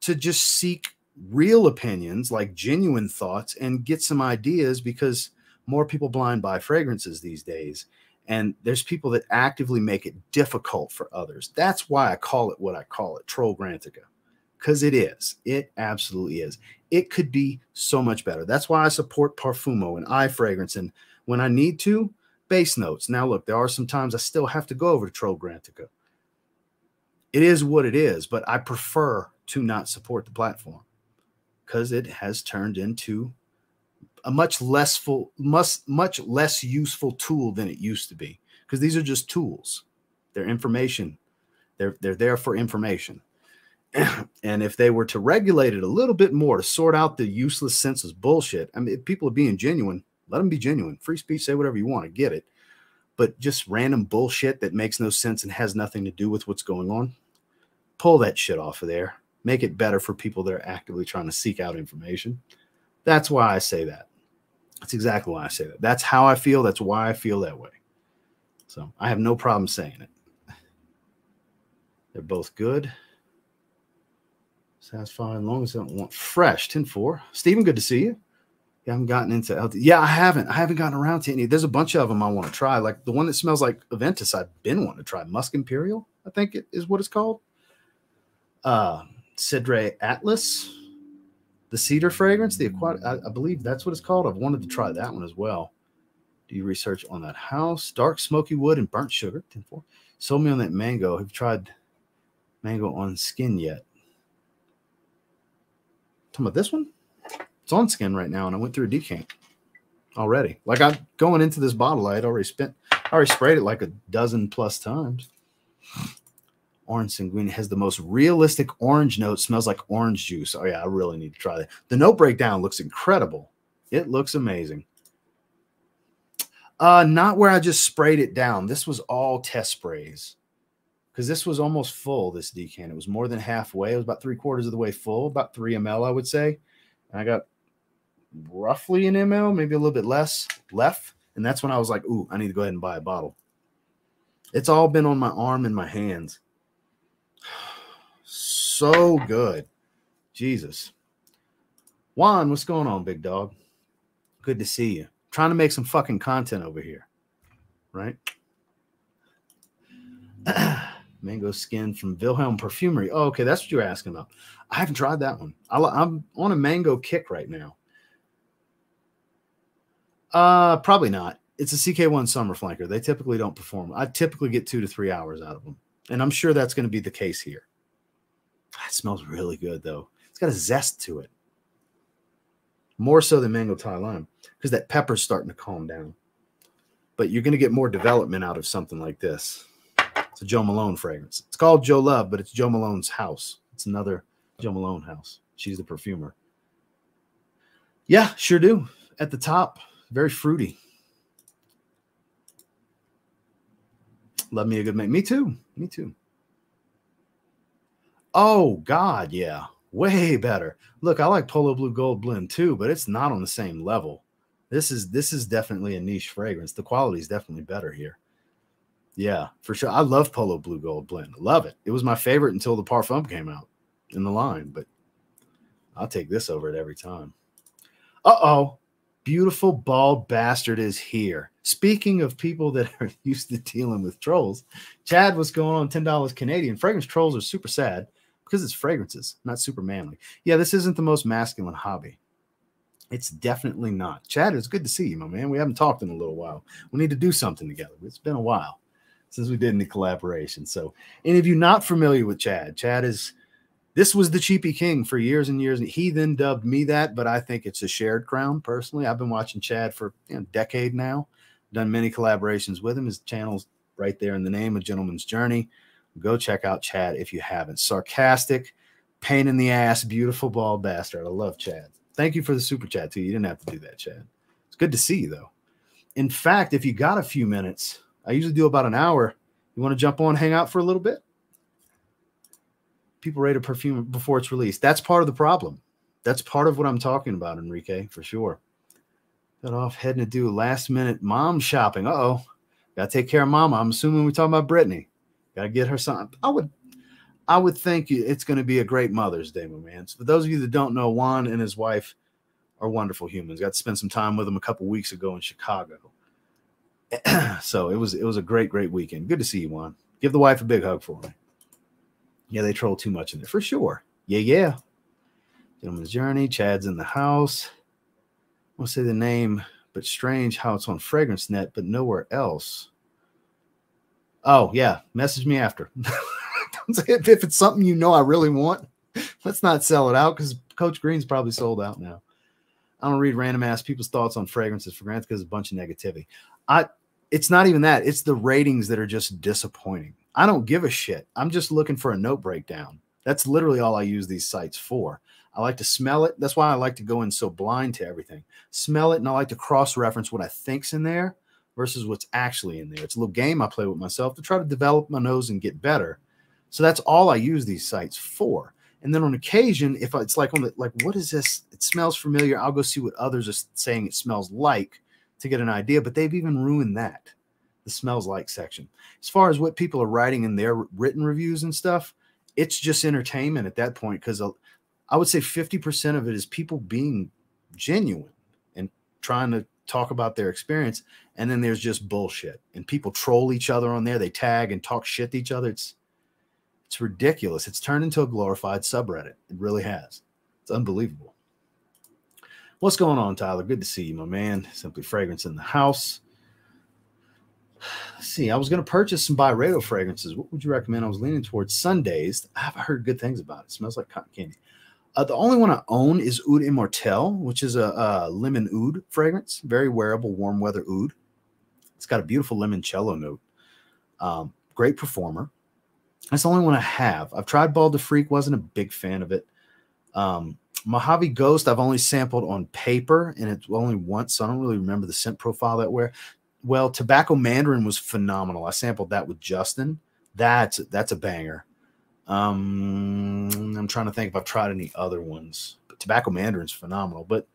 [SPEAKER 1] to just seek real opinions, like genuine thoughts, and get some ideas because more people blind buy fragrances these days. And there's people that actively make it difficult for others. That's why I call it what I call it, Troll Grantica, because it is. It absolutely is. It could be so much better. That's why I support Parfumo and iFragrance. And when I need to, base notes. Now, look, there are some times I still have to go over to Troll Grantica. It is what it is, but I prefer to not support the platform because it has turned into a much less full, much, much less useful tool than it used to be. Because these are just tools. They're information. They're they're there for information. And if they were to regulate it a little bit more to sort out the useless census bullshit, I mean, if people are being genuine, let them be genuine. Free speech, say whatever you want. I get it. But just random bullshit that makes no sense and has nothing to do with what's going on, pull that shit off of there. Make it better for people that are actively trying to seek out information. That's why I say that. That's exactly why I say that. That's how I feel. That's why I feel that way. So I have no problem saying it. They're both good. Satisfying, long as I don't want fresh. 10 4. Stephen, good to see you. Yeah, I haven't gotten into. Yeah, I haven't. I haven't gotten around to any. There's a bunch of them I want to try. Like the one that smells like Aventus, I've been wanting to try. Musk Imperial, I think it is what it's called. Uh Cidre Atlas, the cedar fragrance, the aquatic, I, I, believe that's what it's called. I've wanted to try that one as well. Do you research on that house? Dark smoky wood and burnt sugar. 10 4. Sold me on that mango. Have you tried mango on skin yet? Talking about this one? It's on skin right now, and I went through a decant already. Like I'm going into this bottle, I had already spent, I already sprayed it like a dozen plus times. Orange Sanguine has the most realistic orange note. Smells like orange juice. Oh yeah, I really need to try that. The note breakdown looks incredible. It looks amazing. Uh, not where I just sprayed it down. This was all test sprays because this was almost full. This decan, It was more than halfway. It was about three quarters of the way full, about three ml, I would say. And I got roughly an ml, maybe a little bit less left. And that's when I was like, ooh, I need to go ahead and buy a bottle. It's all been on my arm and my hands. *sighs* So good. Jesus. Juan, what's going on, big dog? Good to see you. trying to make some fucking content over here. Right? *clears throat* Mango skin from Vilhelm Parfumerie. Oh, okay. That's what you're asking about. I haven't tried that one. I, I'm on a mango kick right now. Uh, probably not. It's a CK1 summer flanker. They typically don't perform. I typically get two to three hours out of them. And I'm sure that's going to be the case here. It smells really good, though. It's got a zest to it. More so than mango Thai lime because that pepper's starting to calm down. But you're going to get more development out of something like this. It's a Jo Malone fragrance. It's called Jo Love, but it's Jo Malone's house. It's another Jo Malone house. She's the perfumer. Yeah, sure do. At the top, very fruity. Love me a good mate. Me too. Me too. Oh God, yeah, way better. Look, I like Polo Blue Gold Blend too, but it's not on the same level. This is this is definitely a niche fragrance. The quality is definitely better here. Yeah, for sure. I love Polo Blue Gold Blend. Love it. It was my favorite until the Parfum came out in the line, but I'll take this over it every time. Uh oh, beautiful bald bastard is here. Speaking of people that are *laughs* used to dealing with trolls, Chad, what's going on? $10 Canadian. Fragrance trolls are super sad because it's fragrances, not super manly. Yeah, this isn't the most masculine hobby. It's definitely not. Chad, it's good to see you, my man. We haven't talked in a little while. We need to do something together. It's been a while since we did any collaboration. So, any of you not familiar with Chad, Chad is this was the Cheapy King for years and years. And he then dubbed me that, but I think it's a shared crown personally. I've been watching Chad for you know, a decade now, done many collaborations with him. His channel's right there in the name, A Gentleman's Journey. Go check out Chad if you haven't. Sarcastic, pain in the ass, beautiful ball bastard. I love Chad. Thank you for the super chat too. You didn't have to do that, Chad. It's good to see you though. In fact, if you got a few minutes, I usually do about an hour. You want to jump on, hang out for a little bit? People rate a perfume before it's released. That's part of the problem. That's part of what I'm talking about, Enrique, for sure. Got off heading to do last minute mom shopping. Uh oh. Got to take care of mama. I'm assuming we're talking about Brittany. Got to get her something. I would, I would think it's going to be a great Mother's Day, my man. So for those of you that don't know, Juan and his wife are wonderful humans. Got to spend some time with them a couple weeks ago in Chicago. *clears throat* so it was it was a great great weekend. Good to see you, Juan. Give the wife a big hug for me. Yeah, they troll too much in there for sure. Yeah, yeah. Gentleman's Journey. Chad's in the house. I want to say the name but strange how it's on Fragrance Net, but nowhere else. Oh, yeah. Message me after. *laughs* if it's something you know I really want, *laughs* let's not sell it out because Coach Green's probably sold out now. I don't read random ass people's thoughts on fragrances for granted because it's a bunch of negativity. I it's not even that, it's the ratings that are just disappointing. I don't give a shit. I'm just looking for a note breakdown. That's literally all I use these sites for. I like to smell it. That's why I like to go in so blind to everything. Smell it, and I like to cross reference what I think's in there versus what's actually in there. It's a little game I play with myself to try to develop my nose and get better. So that's all I use these sites for. And then on occasion, if it's like on the like, what is this? It smells familiar. I'll go see what others are saying it smells like to get an idea. But they've even ruined that, the smells like section. As far as what people are writing in their written reviews and stuff, it's just entertainment at that point because uh, I would say 50% of it is people being genuine and trying to talk about their experience. And then there's just bullshit. And people troll each other on there. They tag and talk shit to each other. It's it's ridiculous. It's turned into a glorified subreddit. It really has. It's unbelievable. What's going on, Tyler? Good to see you, my man. Simply Fragrance in the house. Let's see. I was going to purchase some Byredo fragrances. What would you recommend? I was leaning towards Sundazed. I've heard good things about it. it smells like cotton candy. Uh, the only one I own is Oud Immortel, which is a, a, lemon oud fragrance. Very wearable, warm weather oud. It's got a beautiful limoncello note. Um, great performer. That's the only one I have. I've tried Bal d'Afrique, wasn't a big fan of it. Um, Mojave Ghost, I've only sampled on paper, and it's only once, so I don't really remember the scent profile that way. Well, Tobacco Mandarin was phenomenal. I sampled that with Justin. That's that's a banger. Um, I'm trying to think if I've tried any other ones. But Tobacco Mandarin's phenomenal. But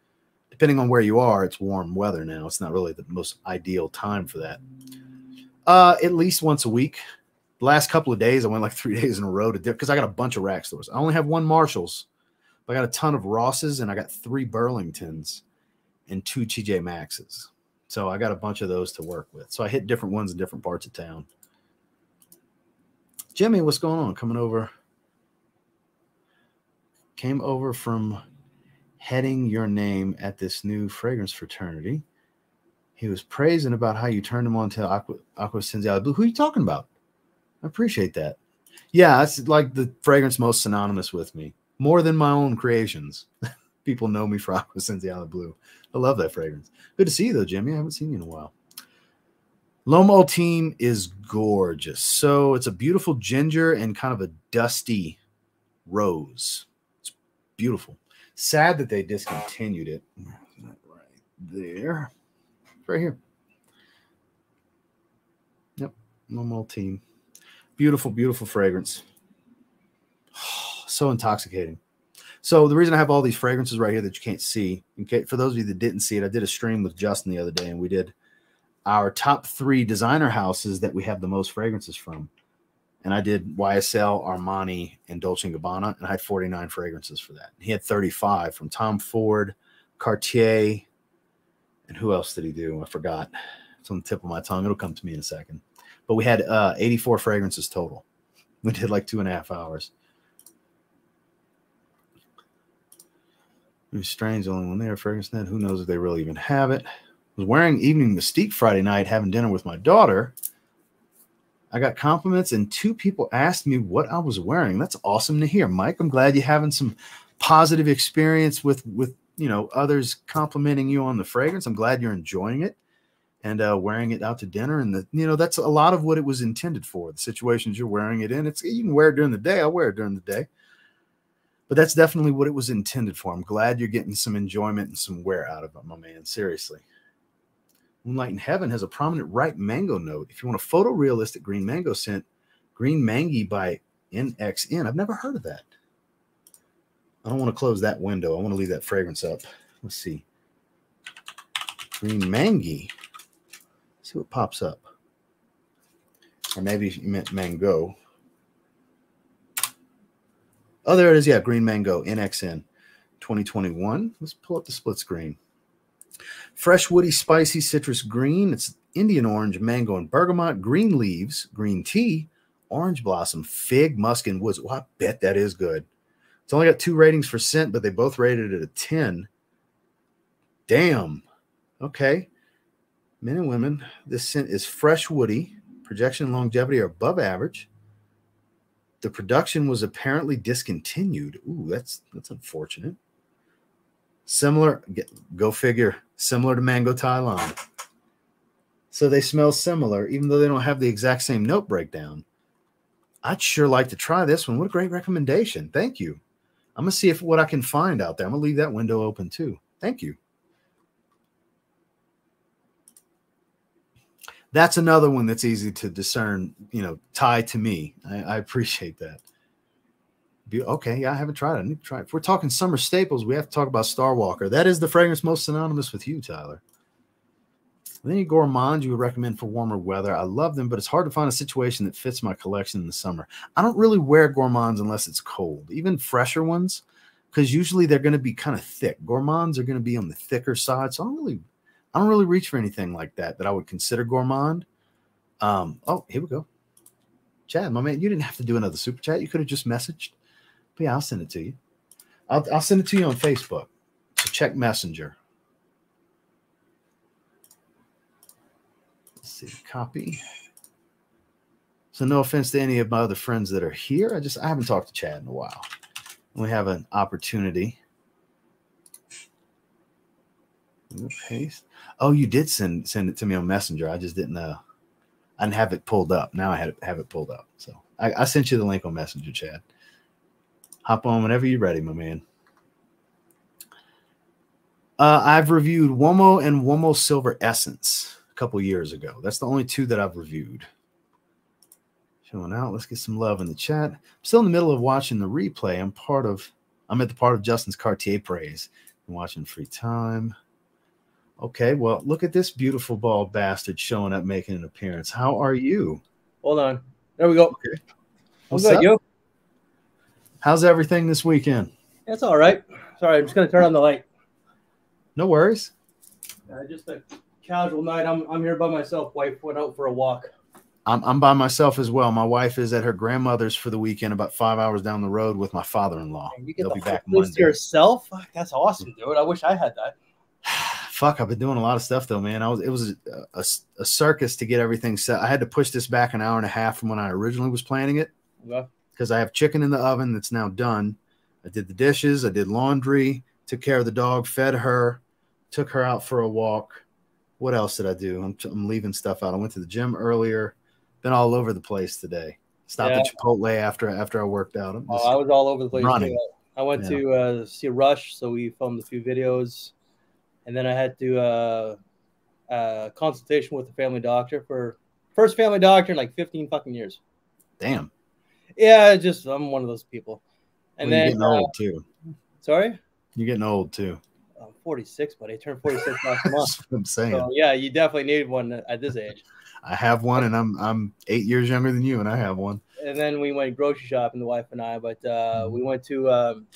[SPEAKER 1] depending on where you are, it's warm weather now. It's not really the most ideal time for that. Uh, at least once a week the last couple of days, I went like three *laughs* days in a row to dip because I got a bunch of rack stores. I only have one Marshalls, but I got a ton of Rosses and I got three Burlingtons and two TJ Maxes. So I got a bunch of those to work with. So I hit different ones in different parts of town. Jimmy, what's going on? Coming over. Came over from heading your name at this new fragrance fraternity. He was praising about how you turned him on to Aqua, Aqua Blue. Who are you talking about? I appreciate that. Yeah, it's like the fragrance most synonymous with me, more than my own creations. *laughs* People know me for Acqua Essenziale Blu. I love that fragrance. Good to see you though, Jimmy. I haven't seen you in a while. L'Homme Ultime is gorgeous. So it's a beautiful ginger and kind of a dusty rose. It's beautiful. Sad that they discontinued it. Right there. Right here. Yep. L'Homme Ultime. Beautiful, beautiful fragrance. *sighs* so intoxicating. So the reason I have all these fragrances right here that you can't see, okay, for those of you that didn't see it, I did a stream with Justin the other day, and we did our top three designer houses that we have the most fragrances from. And I did YSL, Armani, and Dolce & Gabbana, and I had 49 fragrances for that. He had 35 from Tom Ford, Cartier, and who else did he do? I forgot. It's on the tip of my tongue. It'll come to me in a second but we had uh, 84 fragrances total. We did like two and a half hours. Strange, the only one there. Fragrance Net. Who knows if they really even have it? I was wearing Evening Mystique Friday night, having dinner with my daughter. I got compliments, and two people asked me what I was wearing. That's awesome to hear, Mike. I'm glad you're having some positive experience with with you know others complimenting you on the fragrance. I'm glad you're enjoying it and uh, wearing it out to dinner. And the, you know, that's a lot of what it was intended for. The situations you're wearing it in. It's you can wear it during the day. I wear it during the day, but that's definitely what it was intended for. I'm glad you're getting some enjoyment and some wear out of it, my man. Seriously. Moonlight in Heaven has a prominent ripe mango note. If you want a photorealistic green mango scent, Green Mangy by NXN. I've never heard of that. I don't want to close that window. I want to leave that fragrance up. Let's see. Green Mangy see what pops up. Or maybe you meant mango. Oh, there it is. Yeah, green mango, NXN 2021. Let's pull up the split screen. Fresh, woody, spicy citrus green. It's Indian orange, mango, and bergamot. Green leaves, green tea, orange blossom, fig, musk, and woods. Well, I bet that is good. It's only got two ratings for scent, but they both rated it a 10. Damn. Okay. Men and women, this scent is fresh woody. Projection and longevity are above average. The production was apparently discontinued. Ooh, that's that's unfortunate. Similar, go figure, similar to Mango Thai Lime. So they smell similar, even though they don't have the exact same note breakdown. I'd sure like to try this one. What a great recommendation. Thank you. I'm gonna see if what I can find out there. I'm gonna leave that window open too. Thank you. That's another one that's easy to discern, you know, tie to me. I, I appreciate that. Be, okay, yeah, I haven't tried it. I need to try it. If we're talking summer staples, we have to talk about Star Walker. That is the fragrance most synonymous with you, Tyler. Any gourmands you would recommend for warmer weather? I love them, but it's hard to find a situation that fits my collection in the summer. I don't really wear gourmands unless it's cold, even fresher ones, because usually they're going to be kind of thick. Gourmands are going to be on the thicker side, so I don't really, I don't really reach for anything like that that I would consider gourmand. Um, oh, here we go. Chad, my man, you didn't have to do another super chat. You could have just messaged. But yeah, I'll send it to you. I'll, I'll send it to you on Facebook. So check Messenger. Let's see, copy. So no offense to any of my other friends that are here. I just I haven't talked to Chad in a while. We have an opportunity. Paste. Oh, you did send send it to me on Messenger. I just didn't know. I didn't have it pulled up. Now I had it, have it pulled up. So I, I sent you the link on Messenger, Chad. Hop on whenever you're ready, my man. Uh, I've reviewed Uomo and Uomo Silver Essence a couple years ago. That's the only two that I've reviewed. Showing out. Let's get some love in the chat. I'm still in the middle of watching the replay. I'm part of, I'm at the part of Justin's Cartier praise. I'm watching free time. Okay, well, look at this beautiful bald bastard showing up, making an appearance. How are you?
[SPEAKER 2] Hold on. There we go. Okay.
[SPEAKER 1] What's good, you? How's everything this weekend?
[SPEAKER 2] It's all right. Sorry, I'm just gonna turn on the light.
[SPEAKER 1] No worries.
[SPEAKER 2] Uh, just a casual night. I'm I'm here by myself. Wife went out for a walk.
[SPEAKER 1] I'm I'm by myself as well. My wife is at her grandmother's for the weekend, about five hours down the road with my father-in-law.
[SPEAKER 2] You get They'll the be back Monday. yourself. That's awesome, dude. I wish I had that.
[SPEAKER 1] Fuck, I've been doing a lot of stuff though, man. I was it was a, a, a, circus to get everything set. I had to push this back an hour and a half from when I originally was planning it. Because I have chicken in the oven that's now done. I did the dishes, I did laundry, took care of the dog, fed her, took her out for a walk what else did I do? I'm, I'm leaving stuff out. I went to the gym earlier. Been all over the place today. Stopped yeah. at Chipotle after after I worked out.
[SPEAKER 2] Oh, I was all over the place. Running. I went yeah. to uh, see Rush, so we filmed a few videos, and then I had to uh, uh, consultation with the family doctor for first family doctor in like 15 fucking years.
[SPEAKER 1] Damn.
[SPEAKER 2] Yeah, just I'm one of those people.
[SPEAKER 1] And well, then getting old uh, too.
[SPEAKER 2] Sorry.
[SPEAKER 1] You're getting old too.
[SPEAKER 2] I'm 46, but I turned 46 last *laughs* month.
[SPEAKER 1] I'm saying.
[SPEAKER 2] So, yeah, you definitely need one at this age. *laughs*
[SPEAKER 1] I have one, and I'm I'm eight years younger than you, and I have one.
[SPEAKER 2] And then we went grocery shopping, the wife and I. But uh, mm-hmm. we went to um,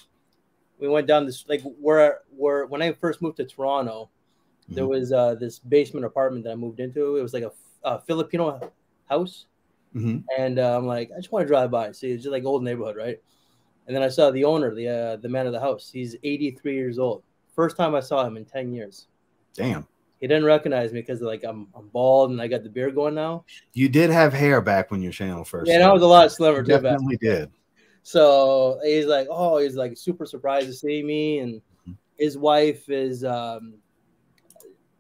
[SPEAKER 2] we went down this like where where when I first moved to Toronto, mm-hmm. there was uh, this basement apartment that I moved into. It was like a, a Filipino house, mm-hmm. and uh, I'm like, I just want to drive by, see, it's just like old neighborhood, right? And then I saw the owner, the uh, the man of the house. He's 83 years old. First time I saw him in 10 years.
[SPEAKER 1] Damn.
[SPEAKER 2] He didn't recognize me because like I'm I'm bald and I got the beard going now.
[SPEAKER 1] You did have hair back when your channel first.
[SPEAKER 2] Yeah, I was a lot slimmer too.
[SPEAKER 1] Definitely back. did.
[SPEAKER 2] So he's like, oh, he's like super surprised to see me, and his wife is um,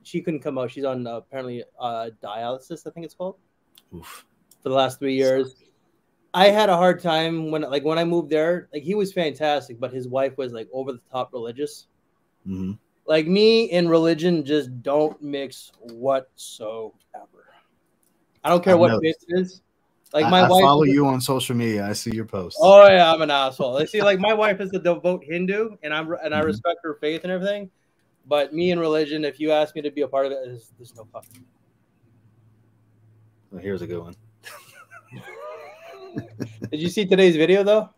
[SPEAKER 2] she couldn't come out. She's on uh, apparently uh, dialysis, I think it's called, Oof. for the last three years. I had a hard time when like when I moved there. Like he was fantastic, but his wife was like over the top religious. Mm-hmm. Like me and religion just don't mix whatsoever. I don't care I've what faith it is.
[SPEAKER 1] Like my I, I wife follow you on social media. I see your posts.
[SPEAKER 2] Oh yeah, I'm an asshole. I see, like my wife is a devout Hindu, and I'm and I mm-hmm. respect her faith and everything. But me and religion, if you ask me to be a part of it, there's, there's no fucking.
[SPEAKER 1] Well, here's a good one. *laughs*
[SPEAKER 2] Did you see today's video though?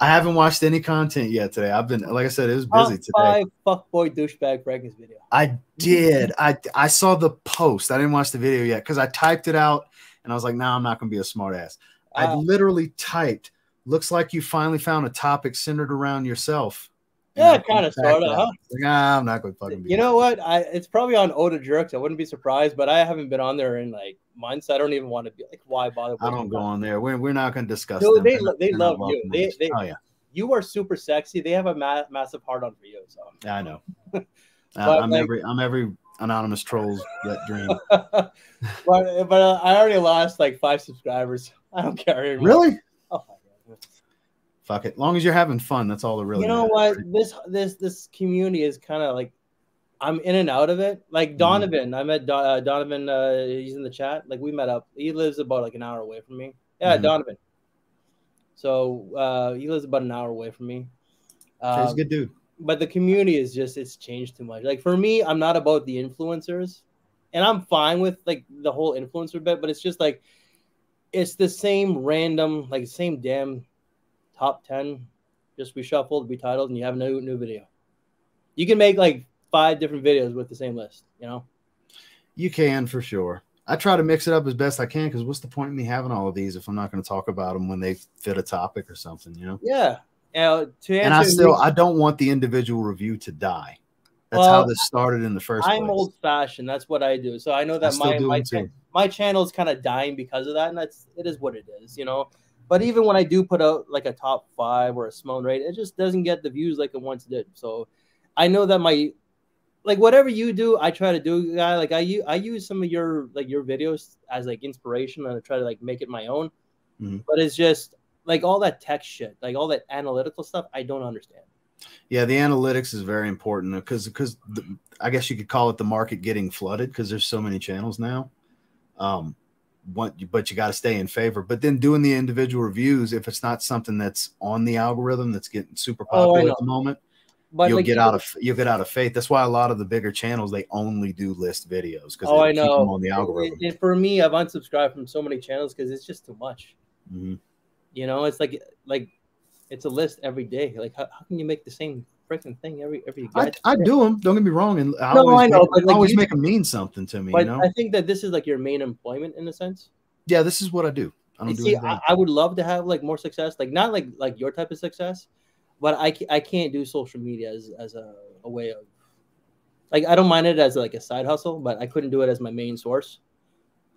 [SPEAKER 1] I haven't watched any content yet today. I've been, like I said, it was busy today. Five
[SPEAKER 2] fuckboy douchebag Frankie's video.
[SPEAKER 1] I did. I I saw the post. I didn't watch the video yet because I typed it out and I was like, "No, nah, I'm not going to be a smartass." I literally typed, "Looks like you finally found a topic centered around yourself."
[SPEAKER 2] Yeah, kind of, sort of. Huh?
[SPEAKER 1] Like, ah, I'm not going to fucking.
[SPEAKER 2] You know what? I it's probably on Oda Jerks. I wouldn't be surprised, but I haven't been on there in like months. I don't even want to be like, why bother?
[SPEAKER 1] I don't go on there. We're, we're not going to discuss.
[SPEAKER 2] No,
[SPEAKER 1] them.
[SPEAKER 2] they
[SPEAKER 1] They're
[SPEAKER 2] they love you. They, they
[SPEAKER 1] oh yeah,
[SPEAKER 2] you are super sexy. They have a ma- massive heart on for you. So.
[SPEAKER 1] yeah, I know. *laughs*
[SPEAKER 2] But,
[SPEAKER 1] I'm
[SPEAKER 2] like-
[SPEAKER 1] every I'm every anonymous troll's wet dream. *laughs*
[SPEAKER 2] but but uh, I already lost like five subscribers. I don't care anymore.
[SPEAKER 1] really?
[SPEAKER 2] Oh.
[SPEAKER 1] Fuck it. Long as you're having fun, that's all that really.
[SPEAKER 2] you know
[SPEAKER 1] matters.
[SPEAKER 2] what? This this this community is kind of like I'm in and out of it. Like
[SPEAKER 1] Mm-hmm.
[SPEAKER 2] Donovan, I met Do- uh, Donovan. Uh, he's in the chat. Like we met up. He lives about like an hour away from me. Yeah,
[SPEAKER 1] Mhm.
[SPEAKER 2] Donovan. So uh, he lives about an hour away from me.
[SPEAKER 1] He's a
[SPEAKER 2] Um,
[SPEAKER 1] good dude.
[SPEAKER 2] But the community is just it's changed too much. Like for me, I'm not about the influencers, and I'm fine with like the whole influencer bit, but it's just like it's the same random, like same damn top ten, just reshuffled, retitled, and you have a new new video. You can make like five different videos with the same list, you know.
[SPEAKER 1] You can for sure. I try to mix it up as best I can because what's the point in me having all of these if I'm not going to talk about them when they fit a topic or something, you know?
[SPEAKER 2] Yeah. Uh, to
[SPEAKER 1] And I still I don't want the individual review to die. That's how this started in the 1st
[SPEAKER 2] I'm
[SPEAKER 1] place.
[SPEAKER 2] old fashioned. That's what I do. So I know that my my,
[SPEAKER 1] too.
[SPEAKER 2] my channel is kind of dying because of that, and that's it is what it is, you know. But even when I do put out like a top five or a small rate, it just doesn't get the views like it once did. So I know that my like whatever you do, I try to do, guy. Like I use I use some of your like your videos as like inspiration, and I try to like make it my own.
[SPEAKER 1] Mhm.
[SPEAKER 2] But it's just like all that tech shit, like all that analytical stuff, I don't understand.
[SPEAKER 1] Yeah, the analytics is very important because because I guess you could call it the market getting flooded because there's so many channels now. Um, what but you got to stay in favor. But then doing the individual reviews, if it's not something that's on the algorithm that's getting super
[SPEAKER 2] Oh,
[SPEAKER 1] popular
[SPEAKER 2] know.
[SPEAKER 1] at the moment,
[SPEAKER 2] But
[SPEAKER 1] you'll
[SPEAKER 2] like,
[SPEAKER 1] get out of you'll get out of faith. That's why a lot of the bigger channels they only do list videos because
[SPEAKER 2] Oh, I know.
[SPEAKER 1] on the algorithm.
[SPEAKER 2] And for me, I've unsubscribed from so many channels because it's just too much.
[SPEAKER 1] Mhm.
[SPEAKER 2] You know, it's like like it's a list every day. Like how, how can you make the same freaking thing every every
[SPEAKER 1] I, I do them. Don't get me wrong, and I
[SPEAKER 2] No,
[SPEAKER 1] always
[SPEAKER 2] I know,
[SPEAKER 1] make,
[SPEAKER 2] but, like,
[SPEAKER 1] I always
[SPEAKER 2] you-
[SPEAKER 1] make them mean something to me.
[SPEAKER 2] But
[SPEAKER 1] you know,
[SPEAKER 2] I think that this is like your main employment in a sense.
[SPEAKER 1] yeah, this is what I do. I don't
[SPEAKER 2] You
[SPEAKER 1] do
[SPEAKER 2] see. I, I would love to have like more success, like not like like your type of success, but I, I can't do social media as, as a, a way of like I don't mind it as like a side hustle, but I couldn't do it as my main source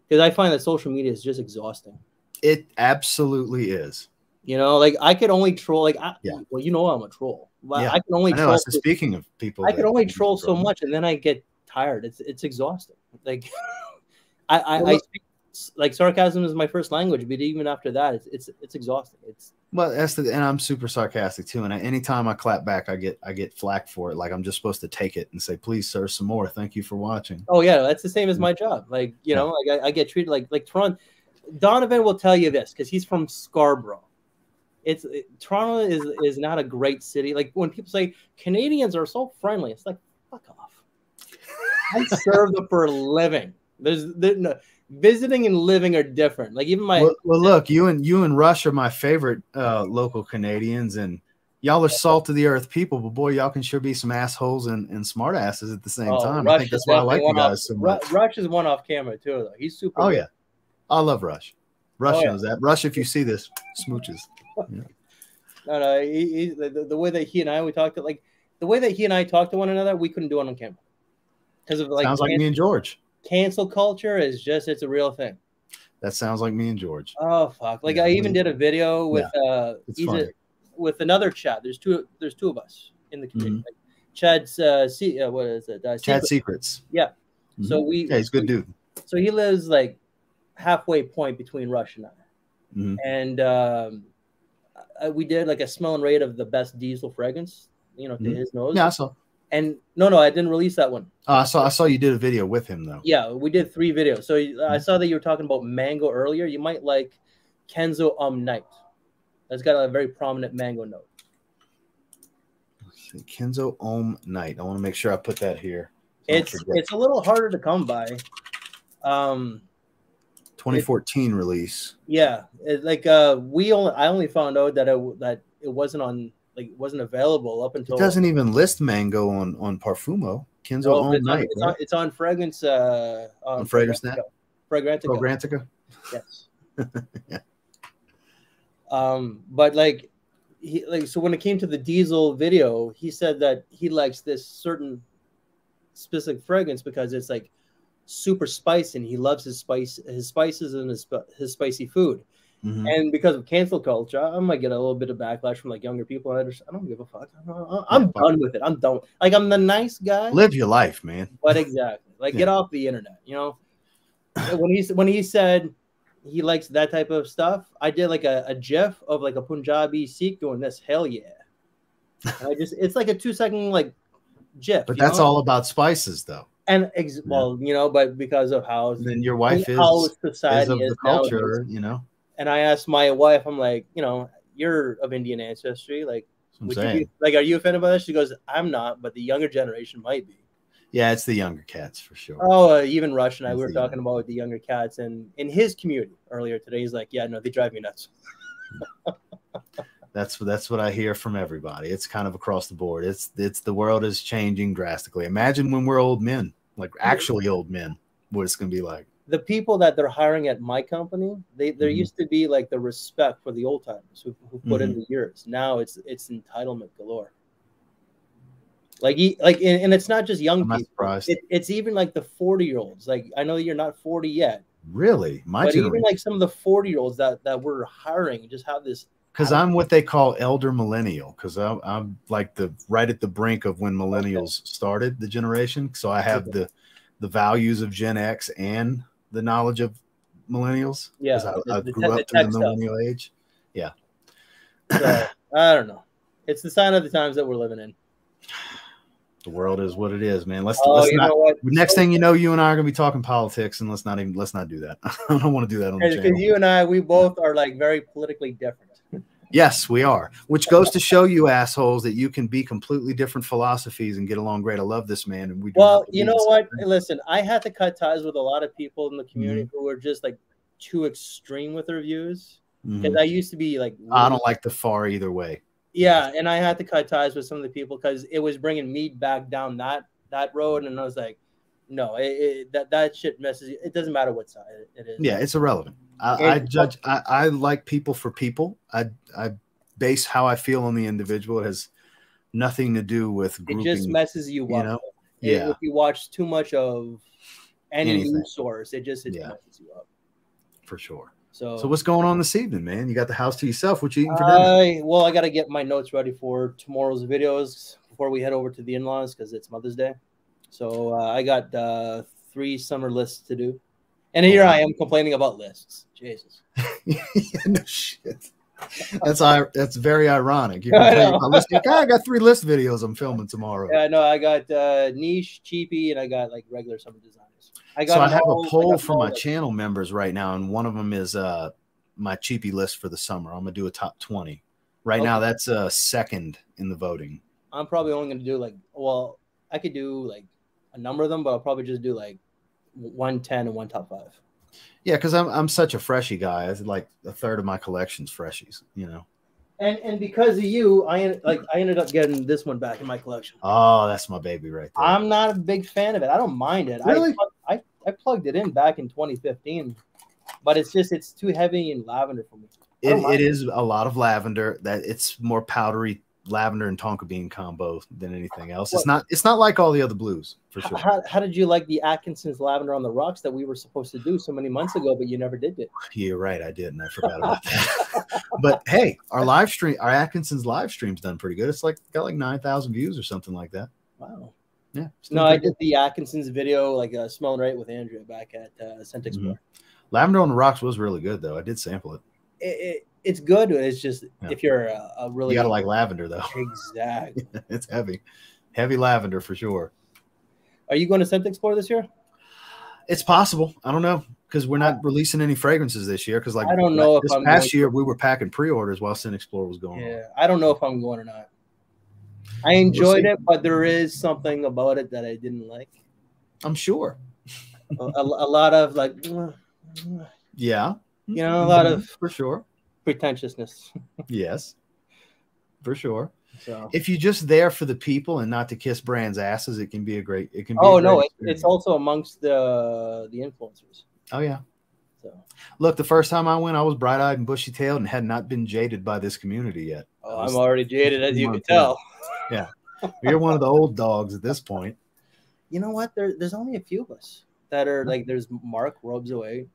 [SPEAKER 2] because I find that social media is just exhausting.
[SPEAKER 1] It absolutely is.
[SPEAKER 2] You know, like I could only troll like I,
[SPEAKER 1] Yeah.
[SPEAKER 2] well, you know I'm a troll. But
[SPEAKER 1] Yeah,
[SPEAKER 2] I can only
[SPEAKER 1] I know.
[SPEAKER 2] troll.
[SPEAKER 1] So speaking of people,
[SPEAKER 2] I can only troll so much, and then I get tired. It's it's exhausting. Like *laughs* I I,
[SPEAKER 1] Well,
[SPEAKER 2] I speak like sarcasm is my first language, but even after that, it's it's it's exhausting. It's
[SPEAKER 1] Well, that's the, and I'm super sarcastic too. And I, anytime I clap back, I get I get flack for it. Like I'm just supposed to take it and say, "Please, sir, some more. Thank you for watching."
[SPEAKER 2] oh yeah, that's the same as my job. Like you know, like I, I get treated like like Toronto. Donovan will tell you this because he's from Scarborough. It's it, Toronto is is not a great city. Like when people say Canadians are so friendly, it's like fuck off. I serve them for a living. There's there, no, visiting and living are different. Like even my
[SPEAKER 1] Well, well, look, you and you and Rush are my favorite uh, local Canadians, and y'all are salt of the earth people. But boy, y'all can sure be some assholes and, and smart asses at the same
[SPEAKER 2] Oh,
[SPEAKER 1] time. I think that's why I like you
[SPEAKER 2] one off-
[SPEAKER 1] guys so much.
[SPEAKER 2] Rush is one off camera too, though. He's super.
[SPEAKER 1] Oh
[SPEAKER 2] good.
[SPEAKER 1] yeah, I love Rush. Rush
[SPEAKER 2] Oh, yeah.
[SPEAKER 1] knows that. Rush, if you see this, smooches. *laughs*
[SPEAKER 2] No, no. He, he, the, the way that he and I we talked, to like the way that he and I talked to one another, we couldn't do it on camera because of like,
[SPEAKER 1] sounds like me and George.
[SPEAKER 2] cancel culture is just it's a real thing.
[SPEAKER 1] That sounds like me and George.
[SPEAKER 2] Oh fuck! Like
[SPEAKER 1] Yeah,
[SPEAKER 2] I even did a video with uh he's a- with another chat. There's two. There's two of us in the community.
[SPEAKER 1] Mhm.
[SPEAKER 2] Like, Chad's uh, C, uh, what is it? Uh,
[SPEAKER 1] Chad
[SPEAKER 2] Secret.
[SPEAKER 1] Secrets.
[SPEAKER 2] Yeah. So
[SPEAKER 1] Mhm.
[SPEAKER 2] we
[SPEAKER 1] yeah, he's a good dude.
[SPEAKER 2] so he lives like halfway point between Rush and I.
[SPEAKER 1] Mhm.
[SPEAKER 2] And um, I, we did like a smell and rate of the best diesel fragrance, you know, to
[SPEAKER 1] Mhm.
[SPEAKER 2] his nose.
[SPEAKER 1] Yeah, I saw.
[SPEAKER 2] And no, no, I didn't release that one.
[SPEAKER 1] Oh, I saw. I saw you did a video with him though.
[SPEAKER 2] Yeah, we did three videos. So uh,
[SPEAKER 1] Mm-hmm.
[SPEAKER 2] I saw that you were talking about mango earlier. You might like Kenzo Um Night. That's got a very prominent mango note.
[SPEAKER 1] Kenzo Homme Night. I want to make sure I put that here. Don't
[SPEAKER 2] It's it's a little harder to come by. Um,
[SPEAKER 1] 2014 release.
[SPEAKER 2] yeah, it, like uh, we only I only found out that it that it wasn't on like it wasn't available up
[SPEAKER 1] It
[SPEAKER 2] until
[SPEAKER 1] doesn't even list mango on on Parfumo. Kenzo
[SPEAKER 2] Oh,
[SPEAKER 1] Ohm
[SPEAKER 2] it's, on,
[SPEAKER 1] Night.
[SPEAKER 2] it's, on, it's on fragrance. Uh,
[SPEAKER 1] On Fragrance Net?
[SPEAKER 2] Fragrantica.
[SPEAKER 1] Fragrantica.
[SPEAKER 2] Yes. *laughs*
[SPEAKER 1] Yeah.
[SPEAKER 2] Um, but like he like so when it came to the diesel video, he said that he likes this certain specific fragrance because it's like super spicy and he loves his spice his spices and his his spicy food. Mm-hmm. And because of cancel culture, I might get a little bit of backlash from like younger people. I just I don't give a fuck. I'm, I'm yeah, done with it. I'm done. Like I'm the nice guy.
[SPEAKER 1] Live your life, man.
[SPEAKER 2] But exactly, like yeah. get off the internet. You know, when he when he said he likes that type of stuff, I did like a, a GIF of like a Punjabi Sikh doing this. Hell yeah! I just it's like a two second like GIF.
[SPEAKER 1] But that's know? all about spices, though.
[SPEAKER 2] And ex- well, you know, but because of how
[SPEAKER 1] then your wife is, how society is of the culture, you know.
[SPEAKER 2] And I asked my wife, I'm like, you know, you're of Indian ancestry, like, would you be, like, are you offended by this? She goes, I'm not, but the younger generation might be.
[SPEAKER 1] Yeah, it's the younger cats for sure.
[SPEAKER 2] Oh, uh, even Rush and I, we were talking about the younger cats, and in his community earlier today, he's like, "Yeah, no, they drive me nuts." *laughs*
[SPEAKER 1] that's that's what I hear from everybody. It's kind of across the board. It's it's the world is changing drastically. Imagine when we're old men, like actually old men, what it's going to be like.
[SPEAKER 2] The people that they're hiring at my company, they there mm-hmm. used to be like the respect for the old timers who, who put mm-hmm. in the years. Now it's it's entitlement galore. Like, like, and it's not just young I'm people. It, it's even like the forty year olds. Like, I know you're not forty yet.
[SPEAKER 1] Really,
[SPEAKER 2] my but generation. even like some of the forty year olds that that we're hiring just have this.
[SPEAKER 1] Because I'm what they call elder millennial. Because I'm, I'm like the right at the brink of when millennials okay. started the generation. So I have okay. the the values of Gen X and the knowledge of millennials.
[SPEAKER 2] Yeah,
[SPEAKER 1] I, I grew up through the millennial stuff. age. Yeah.
[SPEAKER 2] So, I don't know. It's the sign of the times that we're living in
[SPEAKER 1] the world is what it is, man. Let's, oh, let's not. Next thing you know, you and I are gonna be talking politics, and let's not even let's not do that. *laughs* I don't want to do that on the channel.
[SPEAKER 2] Because you and I, we both are like very politically different.
[SPEAKER 1] Yes, we are. Which goes to show you assholes that you can be completely different philosophies and get along great. I love this man, and we.
[SPEAKER 2] well, you know what? Thing. Listen, I had to cut ties with a lot of people in the community mm-hmm. who were just like too extreme with their views. Because mm-hmm. I used to be like,
[SPEAKER 1] really I don't like the far either way.
[SPEAKER 2] Yeah, and I had to cut ties with some of the people because it was bringing me back down that that road, and I was like, no, it, it, that that shit messes. It doesn't matter what side it is.
[SPEAKER 1] Yeah, it's irrelevant. I, I judge. I, I like people for people. I I base how I feel on the individual. It has nothing to do with grouping,
[SPEAKER 2] It just messes you, you up. Know? Yeah. If you watch too much of any Anything. news source, it just it yeah. messes you up.
[SPEAKER 1] For sure. So, so what's going on this evening, man? You got the house to yourself. What you eating for
[SPEAKER 2] dinner? well, I got to get my notes ready for tomorrow's videos before we head over to the in-laws because it's Mother's Day. So uh, I got uh, three summer lists to do, and here I am complaining about lists. Jesus. *laughs*
[SPEAKER 1] yeah, no shit. That's that's very ironic. You're *laughs* I, list, like, *laughs* I got three list videos I'm filming tomorrow.
[SPEAKER 2] Yeah, no, I got uh, niche, cheapy, and I got like regular summer designers.
[SPEAKER 1] I got so I have a poll for my channel members right now, and one of them is uh my cheapy list for the summer. I'm gonna do a top 20. Right okay. now, that's uh second in the voting.
[SPEAKER 2] I'm probably only gonna do like well, I could do like a number of them, but I'll probably just do like one ten and one top five.
[SPEAKER 1] Yeah, because I'm I'm such a freshie guy. I like a third of my collection's freshies, you know.
[SPEAKER 2] And and because of you, I like I ended up getting this one back in my collection.
[SPEAKER 1] Oh, that's my baby right there.
[SPEAKER 2] I'm not a big fan of it. I don't mind it. Really? I, I I plugged it in back in 2015, but it's just it's too heavy in lavender for me.
[SPEAKER 1] It, it is a lot of lavender. That it's more powdery lavender and tonka bean combo than anything else. It's not it's not like all the other blues for sure.
[SPEAKER 2] How, how, did you like the Atkinson's lavender on the rocks that we were supposed to do so many months ago, but you never did it?
[SPEAKER 1] You're right, I didn't. I forgot about that. *laughs* but hey, our live stream, our Atkinson's live stream's done pretty good. It's like got like nine thousand views or something like that.
[SPEAKER 2] Wow. Yeah. No, I did the Atkinson's video, like uh, smelling right with Andrea back at uh, ScentXplore. Mm-hmm.
[SPEAKER 1] Lavender on the Rocks was really good, though. I did sample it.
[SPEAKER 2] It, it it's good. It's just yeah. if you're a, a, really,
[SPEAKER 1] you gotta like lavender, though. *laughs*
[SPEAKER 2] Exactly. *laughs*
[SPEAKER 1] it's heavy, heavy lavender for sure.
[SPEAKER 2] Are you going to ScentXplore this year?
[SPEAKER 1] It's possible. I don't know because we're not oh. releasing any fragrances this year. Because like
[SPEAKER 2] I don't know
[SPEAKER 1] like this past year we were packing pre-orders while ScentXplore was going.
[SPEAKER 2] Yeah, on. I don't know if I'm going or not. I enjoyed we'll it, but there is something about it that I didn't like.
[SPEAKER 1] I'm sure.
[SPEAKER 2] a, a, lot of like,
[SPEAKER 1] yeah,
[SPEAKER 2] you know, a lot of
[SPEAKER 1] for sure
[SPEAKER 2] pretentiousness.
[SPEAKER 1] yes, for sure. So. If you're just there for the people and not to kiss brands' asses, it can be a great. It can. Be
[SPEAKER 2] oh no, it, it's also amongst the the influencers.
[SPEAKER 1] Oh yeah,
[SPEAKER 2] So
[SPEAKER 1] Look, the first time I went, I was bright eyed and bushy tailed and had not been jaded by this community yet.
[SPEAKER 2] oh, I'm already jaded, as you can tell. *laughs*
[SPEAKER 1] yeah, You're one of the old dogs at this point.
[SPEAKER 2] You know what? There, there's only a few of us that are like. There's Mark Robes away.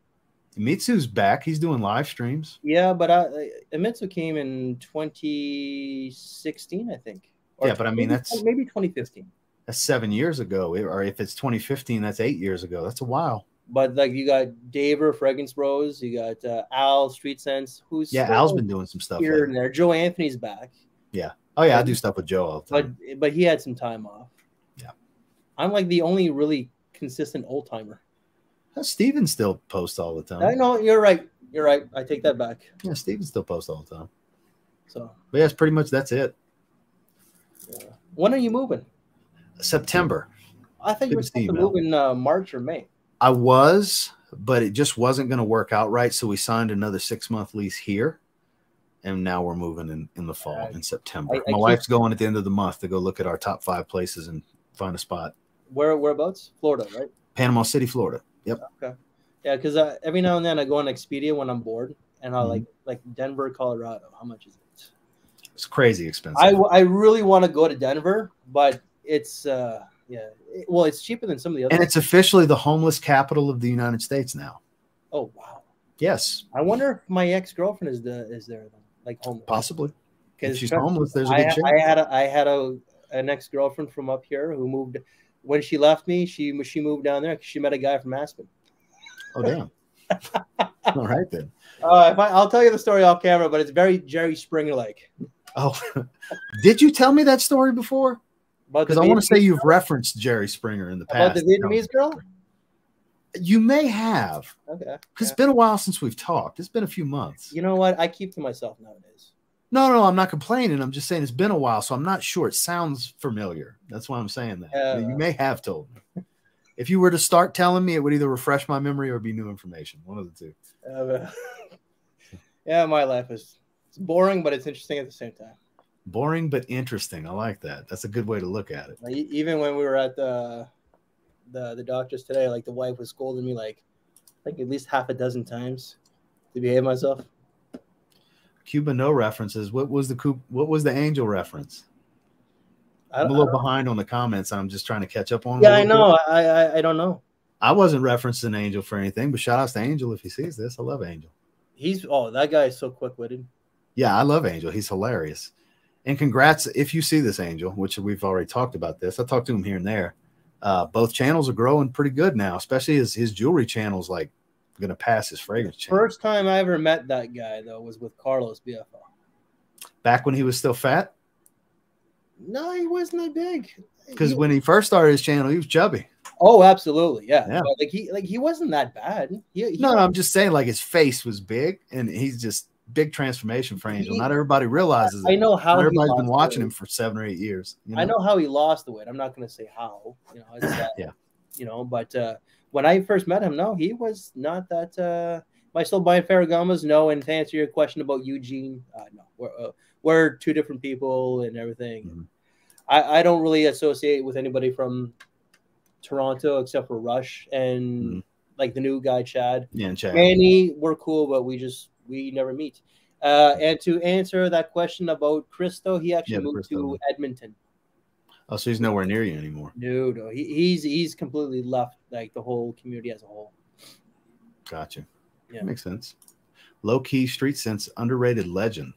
[SPEAKER 1] Mitsu's back. He's doing live streams.
[SPEAKER 2] Yeah, but I, Emitsu came in 2016, I think.
[SPEAKER 1] Yeah, but I mean, that's-
[SPEAKER 2] maybe 2015.
[SPEAKER 1] That's seven years ago. Or if it's 2015, that's eight years ago. That's a while.
[SPEAKER 2] But like you got Daver Fragrance Bros, you got uh, Al Street Sense, who's
[SPEAKER 1] Yeah, Al's been doing some stuff.
[SPEAKER 2] here and there. Joe Anthony's back, Yeah.
[SPEAKER 1] Oh yeah, I do stuff with Joe all the
[SPEAKER 2] but but he had some time off.
[SPEAKER 1] Yeah.
[SPEAKER 2] I'm like the only really consistent old timer.
[SPEAKER 1] Uh, Steven still posts all the time.
[SPEAKER 2] I know you're right. You're right. I take that back.
[SPEAKER 1] Yeah, Steven still posts all the time.
[SPEAKER 2] So
[SPEAKER 1] But yeah, it's pretty much that's it.
[SPEAKER 2] yeah. when are you moving?
[SPEAKER 1] September.
[SPEAKER 2] I thought you were supposed to move in uh, March or May.
[SPEAKER 1] I was, but it just wasn't going to work out right. So we signed another six month lease here. And now we're moving in, in the fall,
[SPEAKER 2] Alright.
[SPEAKER 1] in September.
[SPEAKER 2] I- I
[SPEAKER 1] My wife's going at the end of the month to go look at our top five places and find a spot.
[SPEAKER 2] Where whereabouts? Florida, right?
[SPEAKER 1] Panama City, Florida. Yep. Okay.
[SPEAKER 2] Yeah, because uh, every now and then I go on Expedia when I'm bored, and I
[SPEAKER 1] Mhm.
[SPEAKER 2] like like Denver, Colorado. How much is it?
[SPEAKER 1] It's crazy expensive.
[SPEAKER 2] I, I really want to go to Denver, but it's uh yeah, it- well, it's cheaper than some of the other.
[SPEAKER 1] and it's officially the homeless capital of the United States now.
[SPEAKER 2] oh wow,
[SPEAKER 1] Yes,
[SPEAKER 2] I wonder if my ex girlfriend is the is there then, like homeless.
[SPEAKER 1] possibly.
[SPEAKER 2] Because
[SPEAKER 1] she's homeless, there's a
[SPEAKER 2] I,
[SPEAKER 1] good chance.
[SPEAKER 2] I had a, I had a an ex girlfriend from up here who moved. When she left me, she she moved down there because she met a guy from Aspen.
[SPEAKER 1] Oh, damn. *laughs* All right, then.
[SPEAKER 2] Uh, if I, I'll tell you the story off camera, but it's very Jerry Springer like.
[SPEAKER 1] Oh, *laughs* did you tell me that story before? Because I want to say you've referenced Jerry Springer in the
[SPEAKER 2] about
[SPEAKER 1] past.
[SPEAKER 2] the Vietnamese girl.
[SPEAKER 1] You may have.
[SPEAKER 2] Okay.
[SPEAKER 1] Because
[SPEAKER 2] yeah.
[SPEAKER 1] it's been a while since we've talked. It's been a few months.
[SPEAKER 2] You know what? I keep to myself nowadays.
[SPEAKER 1] No, no, I'm not complaining. I'm just saying it's been a while, so I'm not sure. It sounds familiar. That's why I'm saying that.
[SPEAKER 2] Uh,
[SPEAKER 1] you may have told me. If you were to start telling me, it would either refresh my memory or be new information. One of the two.
[SPEAKER 2] Uh, *laughs* yeah, my life is it's boring, but it's interesting at the same time.
[SPEAKER 1] Boring but interesting. I like that. That's a good way to look at it.
[SPEAKER 2] Like, even when we were at the the the doctor's today, like the wife was scolding me like like at least half a dozen times to behave myself.
[SPEAKER 1] Cuba no references. What was the coup- what was the angel reference? I'm a little behind on the comments. I'm just trying to catch up on.
[SPEAKER 2] yeah, I know. I, I I don't know.
[SPEAKER 1] I wasn't referencing Angel for anything, but shout outs to Angel if he sees this. I love Angel.
[SPEAKER 2] He's oh that guy is so quick witted.
[SPEAKER 1] Yeah, I love Angel. He's hilarious. And congrats if you see this Angel, which we've already talked about this. I talked to him here and there. Uh, both channels are growing pretty good now, especially his his jewelry channel's like gonna pass his fragrance channel.
[SPEAKER 2] First time I ever met that guy though was with Carlos BFO.
[SPEAKER 1] Back when he was still fat,
[SPEAKER 2] No, he wasn't that big.
[SPEAKER 1] because when he first started his channel, he was chubby.
[SPEAKER 2] oh, absolutely, yeah.
[SPEAKER 1] Yeah.
[SPEAKER 2] But, like he like he wasn't that bad. He, he,
[SPEAKER 1] No, no, I'm just saying like his face was big, and he's just big transformation for Angel.
[SPEAKER 2] He-
[SPEAKER 1] Not everybody realizes.
[SPEAKER 2] I
[SPEAKER 1] it.
[SPEAKER 2] know how
[SPEAKER 1] everybody's been watching him for seven or eight years. you
[SPEAKER 2] I
[SPEAKER 1] know?
[SPEAKER 2] know how he lost the weight. I'm not going to say how, you know, it's *coughs* that,
[SPEAKER 1] Yeah.
[SPEAKER 2] you know, but uh, when I first met him, no, he was not that. Uh, am I still buying Ferragamos? No. And to answer your question about Eugene, uh, no, we're, uh, we're two different people and everything.
[SPEAKER 1] Mhm.
[SPEAKER 2] I, I don't really associate with anybody from Toronto except for Rush and
[SPEAKER 1] Mhm.
[SPEAKER 2] like the new guy, Chad.
[SPEAKER 1] Yeah, and Chad.
[SPEAKER 2] Manny, we're cool, but we just, we never meet. Uh, and to answer that question about Christo, he actually
[SPEAKER 1] Yeah,
[SPEAKER 2] moved
[SPEAKER 1] Christo.
[SPEAKER 2] to Edmonton.
[SPEAKER 1] Oh, so he's nowhere near you anymore.
[SPEAKER 2] No, no, he, he's he's completely left like the whole community as a whole.
[SPEAKER 1] Gotcha.
[SPEAKER 2] Yeah.
[SPEAKER 1] Makes sense. Low key street sense, underrated legend.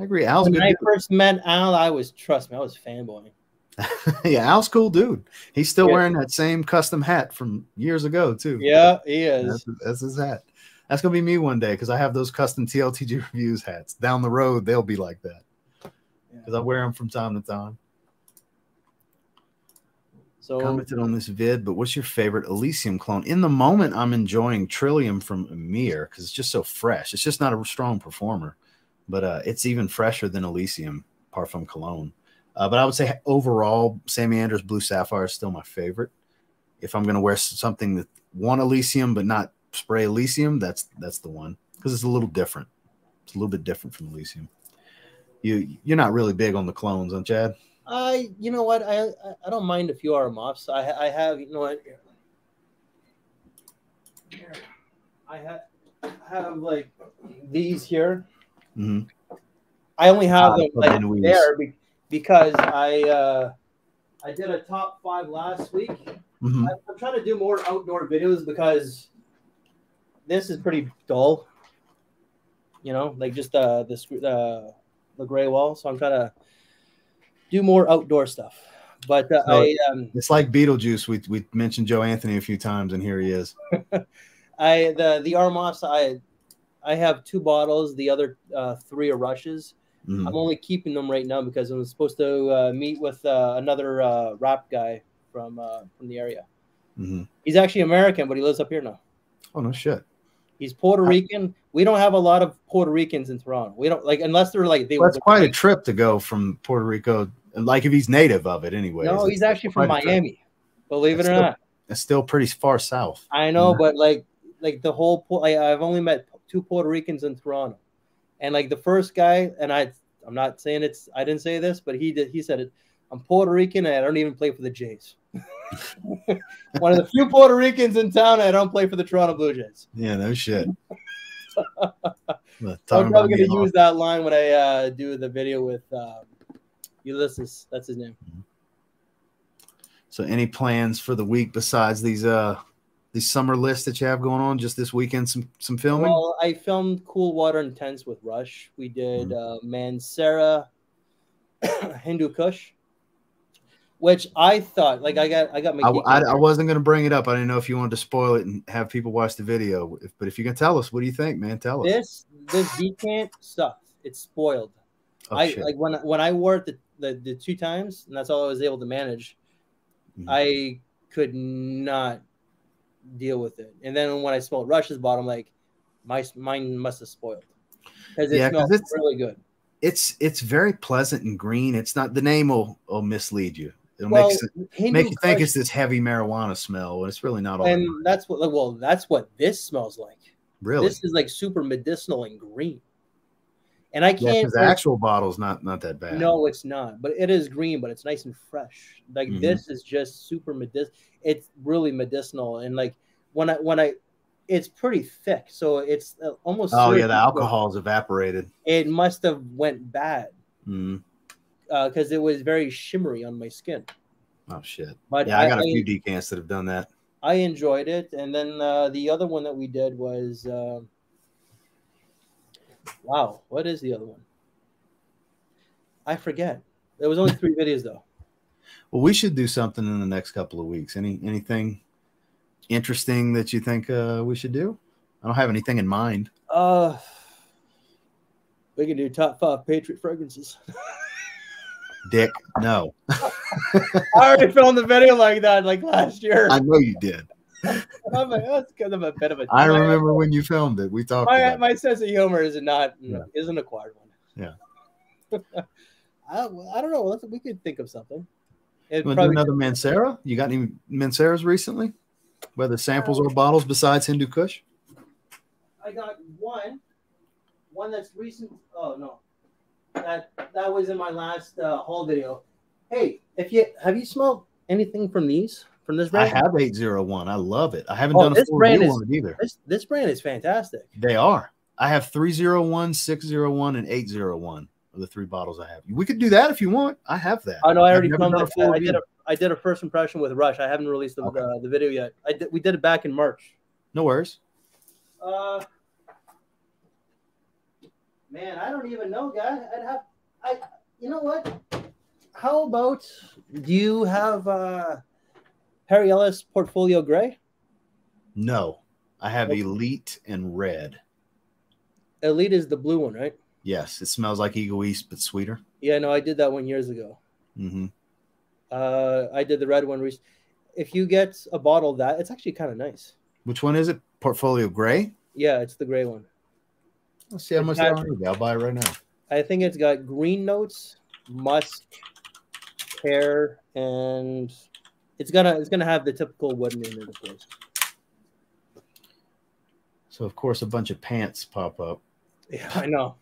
[SPEAKER 1] I agree. Al's
[SPEAKER 2] When. I
[SPEAKER 1] dude.
[SPEAKER 2] first met Al, I was trust me, I was fanboying. *laughs*
[SPEAKER 1] yeah, Al's cool dude. He's still
[SPEAKER 2] Yeah.
[SPEAKER 1] wearing that same custom hat from years ago too.
[SPEAKER 2] Yeah, he is.
[SPEAKER 1] That's, that's his hat. That's gonna be me one day because I have those custom TLTG reviews hats. Down the road, they'll be like that because I wear them from time to time.
[SPEAKER 2] So
[SPEAKER 1] Commented on this vid, but what's your favorite Elysium clone? In the moment, I'm enjoying Trillium from Emir because it's just so fresh. It's just not a strong performer, but uh, it's even fresher than Elysium Parfum Cologne. Uh, but I would say overall, Sammy Anders Blue Sapphire is still my favorite. If I'm gonna wear something that one Elysium but not spray Elysium, that's that's the one because it's a little different. It's a little bit different from Elysium. You you're not really big on the clones, on Chad.
[SPEAKER 2] I, you know what, I I, I don't mind if a few Aramoffs. I I have, you know what. Here. Here. I have have like these here.
[SPEAKER 1] hmm
[SPEAKER 2] I only have
[SPEAKER 1] Ah,
[SPEAKER 2] them like
[SPEAKER 1] Louise.
[SPEAKER 2] there be- because I uh, I did a top five last week.
[SPEAKER 1] hmm
[SPEAKER 2] I- I'm trying to do more outdoor videos because this is pretty dull. You know, like just the the screw- the the gray wall. So I'm trying to do more outdoor stuff. But uh,
[SPEAKER 1] So-
[SPEAKER 2] I um
[SPEAKER 1] It's like Beetlejuice. We we mentioned Joe Anthony a few times, and here he is. *laughs*
[SPEAKER 2] I the the Armos I I have two bottles. The other uh, three are rushes.
[SPEAKER 1] Mhm.
[SPEAKER 2] I'm only keeping them right now because I'm supposed to uh, meet with uh, another uh, rap guy from uh, from the area.
[SPEAKER 1] Mhm.
[SPEAKER 2] He's actually American, but he lives up here now.
[SPEAKER 1] Oh no shit.
[SPEAKER 2] He's Puerto Rican. We don't have a lot of Puerto Ricans in Toronto. We don't like unless they're like they.
[SPEAKER 1] Well, that's quite a trip to go from Puerto Rico. Like if he's native of it, anyway.
[SPEAKER 2] no, he's actually from
[SPEAKER 1] quite a trip.
[SPEAKER 2] Miami. Believe it or
[SPEAKER 1] still-
[SPEAKER 2] not,
[SPEAKER 1] It's still pretty far south.
[SPEAKER 2] I know,
[SPEAKER 1] Yeah.
[SPEAKER 2] but like like the whole. Like, I've only met two Puerto Ricans in Toronto, and like the first guy, and I, I'm not saying it's. I didn't say this, but he did. He said it. I'm Puerto Rican and I don't even play for the Jays. *laughs* One of the few Puerto Ricans in town. I don't play for the Toronto Blue Jays.
[SPEAKER 1] Yeah, no shit. *laughs* Well,
[SPEAKER 2] So
[SPEAKER 1] talking
[SPEAKER 2] I'm probably going to use that line when I uh, do the video with uh, Ulysses. That's his name.
[SPEAKER 1] So any plans for the week besides these uh these summer lists that you have going on just this weekend some some filming?
[SPEAKER 2] Well, I filmed Cool Water Intense with Rush. We did uh, Mancera, *coughs* Hindu Kush, which I thought like I got I got my
[SPEAKER 1] I, I, I wasn't going to bring it up. I didn't know if you wanted to spoil it and have people watch the video. If, but if you can tell us, what do you think, man? Tell us.
[SPEAKER 2] this this decant sucks. It's spoiled.
[SPEAKER 1] Oh,
[SPEAKER 2] I
[SPEAKER 1] shit.
[SPEAKER 2] like when when I wore it the, the the two times, and that's all I was able to manage.
[SPEAKER 1] Mhm.
[SPEAKER 2] I could not deal with it. And then when I smelled Rush's bottom, like my mine must have spoiled because it
[SPEAKER 1] Yeah,
[SPEAKER 2] smells
[SPEAKER 1] it's-
[SPEAKER 2] really good.
[SPEAKER 1] it's it's very pleasant and green. It's not the name will will mislead you. It'll
[SPEAKER 2] Well,
[SPEAKER 1] make it, make you think it's this heavy marijuana smell, and it's really not all. that
[SPEAKER 2] and that's what well that's what this smells like.
[SPEAKER 1] really,
[SPEAKER 2] This is like super medicinal and green. And I can't
[SPEAKER 1] because the actual bottle's not not that bad.
[SPEAKER 2] No, it's not. But it is green, but it's nice and fresh. Like
[SPEAKER 1] Mhm.
[SPEAKER 2] this is just super medicinal. It's really medicinal, and like when I when I, it's pretty thick, so it's uh, almost.
[SPEAKER 1] Oh yeah, the
[SPEAKER 2] so
[SPEAKER 1] alcohol's evaporated.
[SPEAKER 2] It must have went bad
[SPEAKER 1] Mm.
[SPEAKER 2] Because it was very shimmery on my skin.
[SPEAKER 1] Oh shit.
[SPEAKER 2] But
[SPEAKER 1] Yeah, I got a few decants that have done that.
[SPEAKER 2] I enjoyed it, and then uh, the other one that we did was. Uh, wow, what is the other one? I forget. There was only *laughs* three videos though.
[SPEAKER 1] Well, we should do something in the next couple of weeks. Any anything interesting that you think uh, we should do? I don't have anything in mind.
[SPEAKER 2] Uh, we can do top five Patriot fragrances. *laughs*
[SPEAKER 1] Dick, no. *laughs*
[SPEAKER 2] I already filmed the video like that like last year.
[SPEAKER 1] I know you did. *laughs*
[SPEAKER 2] I'm like, that's kind of a bit of a.
[SPEAKER 1] I remember when you filmed it. We talked
[SPEAKER 2] My,
[SPEAKER 1] about it.
[SPEAKER 2] my sense of humor is not
[SPEAKER 1] Yeah.
[SPEAKER 2] is an acquired one.
[SPEAKER 1] Yeah. *laughs*
[SPEAKER 2] I, I don't know. Let's, we could think of something. It
[SPEAKER 1] want to do
[SPEAKER 2] probably,
[SPEAKER 1] another Mancera? You got any Manceras recently? Whether samples or um, bottles besides Hindu Kush?
[SPEAKER 2] I got one, one that's recent. Oh no, that that was in my last uh, haul video. Hey, if you have you smelled anything from these from this brand?
[SPEAKER 1] I have 801. I love it. I haven't
[SPEAKER 2] Oh,
[SPEAKER 1] done a
[SPEAKER 2] this
[SPEAKER 1] full
[SPEAKER 2] brand
[SPEAKER 1] review
[SPEAKER 2] is-
[SPEAKER 1] on it either.
[SPEAKER 2] This this brand is fantastic.
[SPEAKER 1] They are. I have 301, 601, and 801 are the three bottles I have. We could do that if you want. I have that.
[SPEAKER 2] Oh no, I already filmed
[SPEAKER 1] a
[SPEAKER 2] I did a I did a first impression with Rush. I haven't released the
[SPEAKER 1] Okay.
[SPEAKER 2] uh, the video yet. I did, we did it back in March.
[SPEAKER 1] No worries.
[SPEAKER 2] Uh, man, I don't even know, guy. I'd have I. You know what? How about do you have uh Perry Ellis Portfolio Gray?
[SPEAKER 1] No, I have
[SPEAKER 2] Okay.
[SPEAKER 1] Elite and Red.
[SPEAKER 2] Elite is the blue one, right?
[SPEAKER 1] Yes, it smells like Eagle East, but sweeter.
[SPEAKER 2] Yeah, no, I did that one years ago.
[SPEAKER 1] Mm-hmm.
[SPEAKER 2] Uh, I did the red one. If you get a bottle of that, it's actually kind of nice.
[SPEAKER 1] Which one is it? Portfolio Gray?
[SPEAKER 2] Yeah, it's the gray one.
[SPEAKER 1] Let's see how much
[SPEAKER 2] It's
[SPEAKER 1] that is. I'll buy it right now.
[SPEAKER 2] I think it's got green notes, musk, pear, and it's gonna it's gonna have the typical wood name of course.
[SPEAKER 1] So, of course, a bunch of pants pop up.
[SPEAKER 2] Yeah, I know.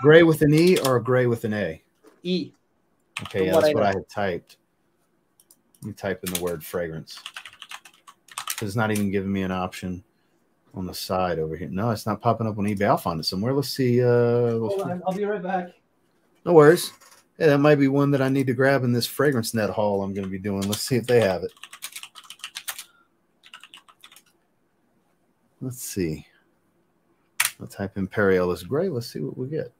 [SPEAKER 1] Gray with an E or gray with an A?
[SPEAKER 2] E.
[SPEAKER 1] Okay, yeah,
[SPEAKER 2] what
[SPEAKER 1] that's
[SPEAKER 2] I
[SPEAKER 1] what
[SPEAKER 2] know.
[SPEAKER 1] I had typed. Let me type in the word fragrance. It's not even giving me an option. On the side over here. No, it's not popping up on eBay. I'll find it somewhere. Let's see. Uh,
[SPEAKER 2] Hold on, I'll be right back.
[SPEAKER 1] no worries. Yeah, that might be one that I need to grab in this fragrance net haul I'm going to be doing. Let's see if they have it. Let's see. I'll type in Perry Ellis Gray. Let's see what we get.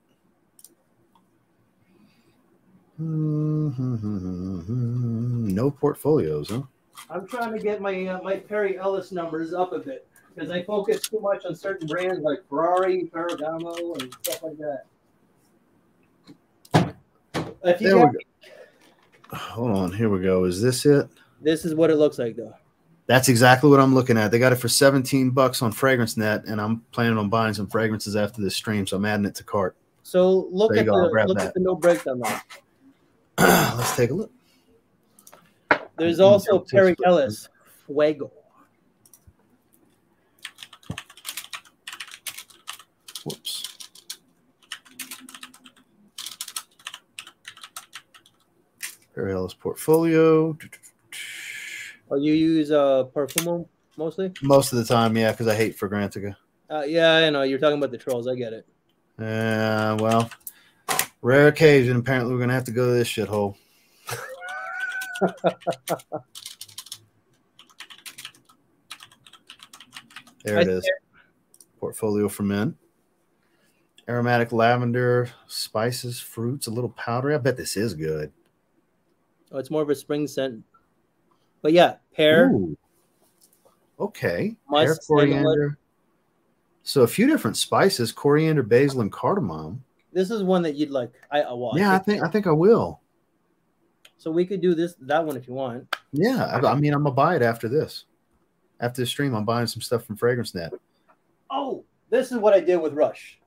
[SPEAKER 1] No portfolios, huh?
[SPEAKER 2] I'm trying to get my uh, my Perry Ellis numbers up a bit because I focus too much on certain brands like Ferrari, Ferragamo, and stuff like that. If you
[SPEAKER 1] There
[SPEAKER 2] got,
[SPEAKER 1] we go. Hold on. Here we go. Is this it?
[SPEAKER 2] this is what it looks like though.
[SPEAKER 1] That's exactly what I'm looking at. They got it for 17 bucks on Fragrance Net, and I'm planning on buying some fragrances after this stream, so I'm adding it to cart.
[SPEAKER 2] So look
[SPEAKER 1] There you
[SPEAKER 2] at
[SPEAKER 1] go,
[SPEAKER 2] the look at the no breakdown line. *clears throat*
[SPEAKER 1] Let's take a look.
[SPEAKER 2] There's also
[SPEAKER 1] taste
[SPEAKER 2] Perry. Ellis Fuego.
[SPEAKER 1] Ellis portfolio.
[SPEAKER 2] Oh, you use uh Parfumo mostly?
[SPEAKER 1] Most of the time, yeah, because I hate Fragrantica.
[SPEAKER 2] Uh, yeah, I know you're talking about the trolls. I get it.
[SPEAKER 1] Uh, well, rare occasion. Apparently, we're gonna have to go to this shithole. *laughs* there it is. Portfolio for men. Aromatic lavender, spices, fruits, a little powdery. I bet this is good.
[SPEAKER 2] Oh, it's more of a spring scent. But yeah, pear.
[SPEAKER 1] Ooh. Okay.
[SPEAKER 2] Musk,
[SPEAKER 1] Pear, coriander. So a few different spices: coriander, basil, and cardamom.
[SPEAKER 2] This is one that you'd like. I well,
[SPEAKER 1] yeah, I think I think I will.
[SPEAKER 2] so. We could do this that one if you want.
[SPEAKER 1] Yeah, I, I mean, I'm gonna buy it after this. After the stream, I'm buying some stuff from Fragrance Net.
[SPEAKER 2] Oh, this is what I did with Rush.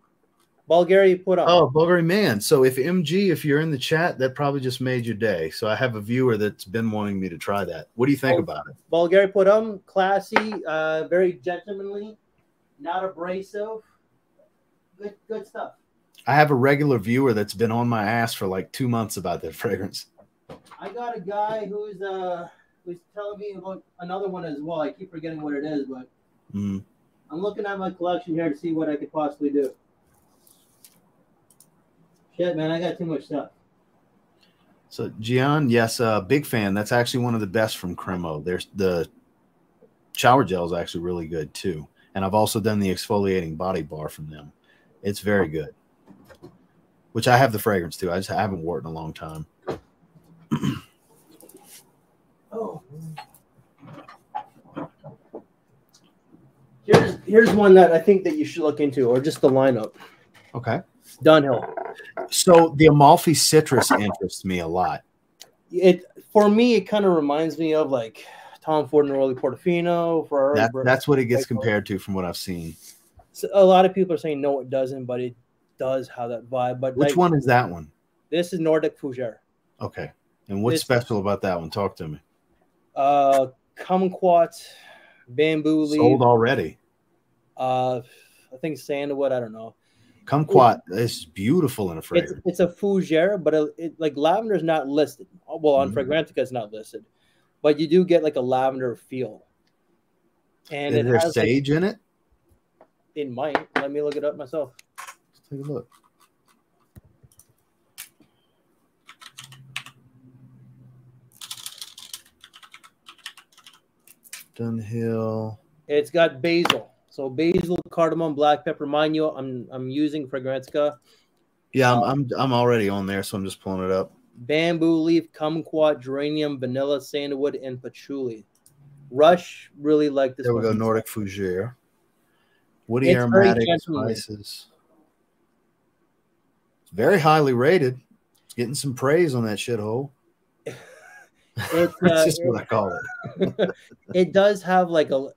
[SPEAKER 2] Bulgari Pour Homme.
[SPEAKER 1] Oh, Bulgari man. So if MG, if you're in the chat, that probably just made your day. So I have a viewer that's been wanting me to try that. What do you think
[SPEAKER 2] Oh.
[SPEAKER 1] about it?
[SPEAKER 2] Bulgari Pour Homme. Classy, uh, very gentlemanly, not abrasive. Good, good stuff.
[SPEAKER 1] I have a regular viewer that's been on my ass for like two months about that *laughs* fragrance.
[SPEAKER 2] I got a guy who's uh who's telling me about another one as well. I keep forgetting what it is, but
[SPEAKER 1] Mm.
[SPEAKER 2] I'm looking at my collection here to see what I could possibly do. Shit, man, I got too much stuff.
[SPEAKER 1] So Gian, yes, uh, big fan. That's actually one of the best from Cremo. There's the shower gel is actually really good too. And I've also done the exfoliating body bar from them. It's very good. Which I have the fragrance too. I just haven't worn it in a long time. *clears throat*
[SPEAKER 2] Oh. Here's here's one that I think that you should look into, or just the lineup.
[SPEAKER 1] Okay.
[SPEAKER 2] Dunhill.
[SPEAKER 1] So the Amalfi citrus interests me a lot.
[SPEAKER 2] It for me, it kind of reminds me of like Tom Ford Neroli Portofino. For
[SPEAKER 1] That, that's what it gets compared to from what I've seen.
[SPEAKER 2] So a lot of people are saying no, it doesn't, but it does have that vibe. But
[SPEAKER 1] Which
[SPEAKER 2] like,
[SPEAKER 1] one is that one?
[SPEAKER 2] This is Nordic Fougere.
[SPEAKER 1] Okay. And what's
[SPEAKER 2] This-
[SPEAKER 1] special about that one? Talk to me.
[SPEAKER 2] Uh, kumquat, bamboo leaf.
[SPEAKER 1] Sold already.
[SPEAKER 2] Uh, I think sandalwood. I don't know.
[SPEAKER 1] Kumquat is beautiful in a
[SPEAKER 2] It's
[SPEAKER 1] fragrance.
[SPEAKER 2] it's a fougere, but it, it, like lavender is not listed. Well, on
[SPEAKER 1] Mhm.
[SPEAKER 2] Fragrantica, it's not listed, but you do get like a lavender feel. And
[SPEAKER 1] Is there
[SPEAKER 2] has like,
[SPEAKER 1] sage in it?
[SPEAKER 2] it might. Let me look it up myself.
[SPEAKER 1] Let's take a look. Dunhill.
[SPEAKER 2] It's got basil. So basil, cardamom, black pepper. Mind you, I'm I'm using Fragrantica.
[SPEAKER 1] Yeah, I'm, I'm I'm already on there, so I'm just pulling it up.
[SPEAKER 2] Bamboo leaf, kumquat, geranium, vanilla, sandalwood, and patchouli. Rush really like this.
[SPEAKER 1] There we
[SPEAKER 2] one.
[SPEAKER 1] go, Nordic Fougere. Woody
[SPEAKER 2] It's very
[SPEAKER 1] aromatic spices. It's very highly rated. It's getting some praise on that shithole. *laughs*
[SPEAKER 2] It's, *laughs*
[SPEAKER 1] That's
[SPEAKER 2] uh,
[SPEAKER 1] just what I call it. *laughs*
[SPEAKER 2] it does have like a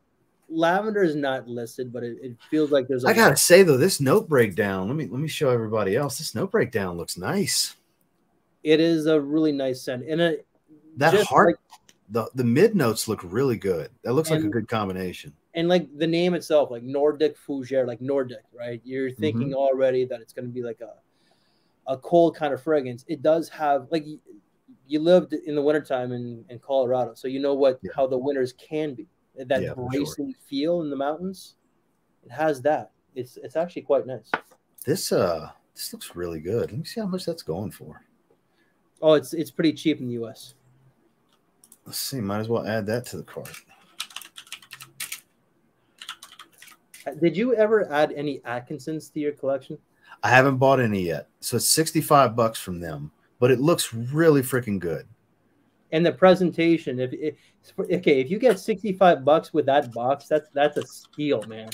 [SPEAKER 2] lavender is not listed, but it, it feels like there's. a
[SPEAKER 1] I gotta say though, this note breakdown. Let me let me show everybody else. This note breakdown looks nice.
[SPEAKER 2] It is a really nice scent, and it
[SPEAKER 1] That heart,
[SPEAKER 2] like-
[SPEAKER 1] the the mid notes look really good. That looks like a good combination.
[SPEAKER 2] and like the name itself, like Nordic Fougere, like Nordic, right? You're
[SPEAKER 1] Mm-hmm.
[SPEAKER 2] thinking already that it's going to be like a a cold kind of fragrance. It does have like you lived in the wintertime in, in Colorado, so you know what
[SPEAKER 1] Yeah.
[SPEAKER 2] how the winters can be. That
[SPEAKER 1] Yeah, for sure.
[SPEAKER 2] bracing feel in the mountains. it has that. It's it's actually quite nice.
[SPEAKER 1] This uh this looks really good. Let me see how much that's going for.
[SPEAKER 2] Oh, it's it's pretty cheap in the US.
[SPEAKER 1] Let's see, might as well add that to the cart.
[SPEAKER 2] Uh, Did you ever add any Atkinsons to your collection?
[SPEAKER 1] I haven't bought any yet. So it's 65 bucks from them, but it looks really freaking good.
[SPEAKER 2] And the presentation, if, if okay, if you get 65 bucks with that box, that's that's a steal, man.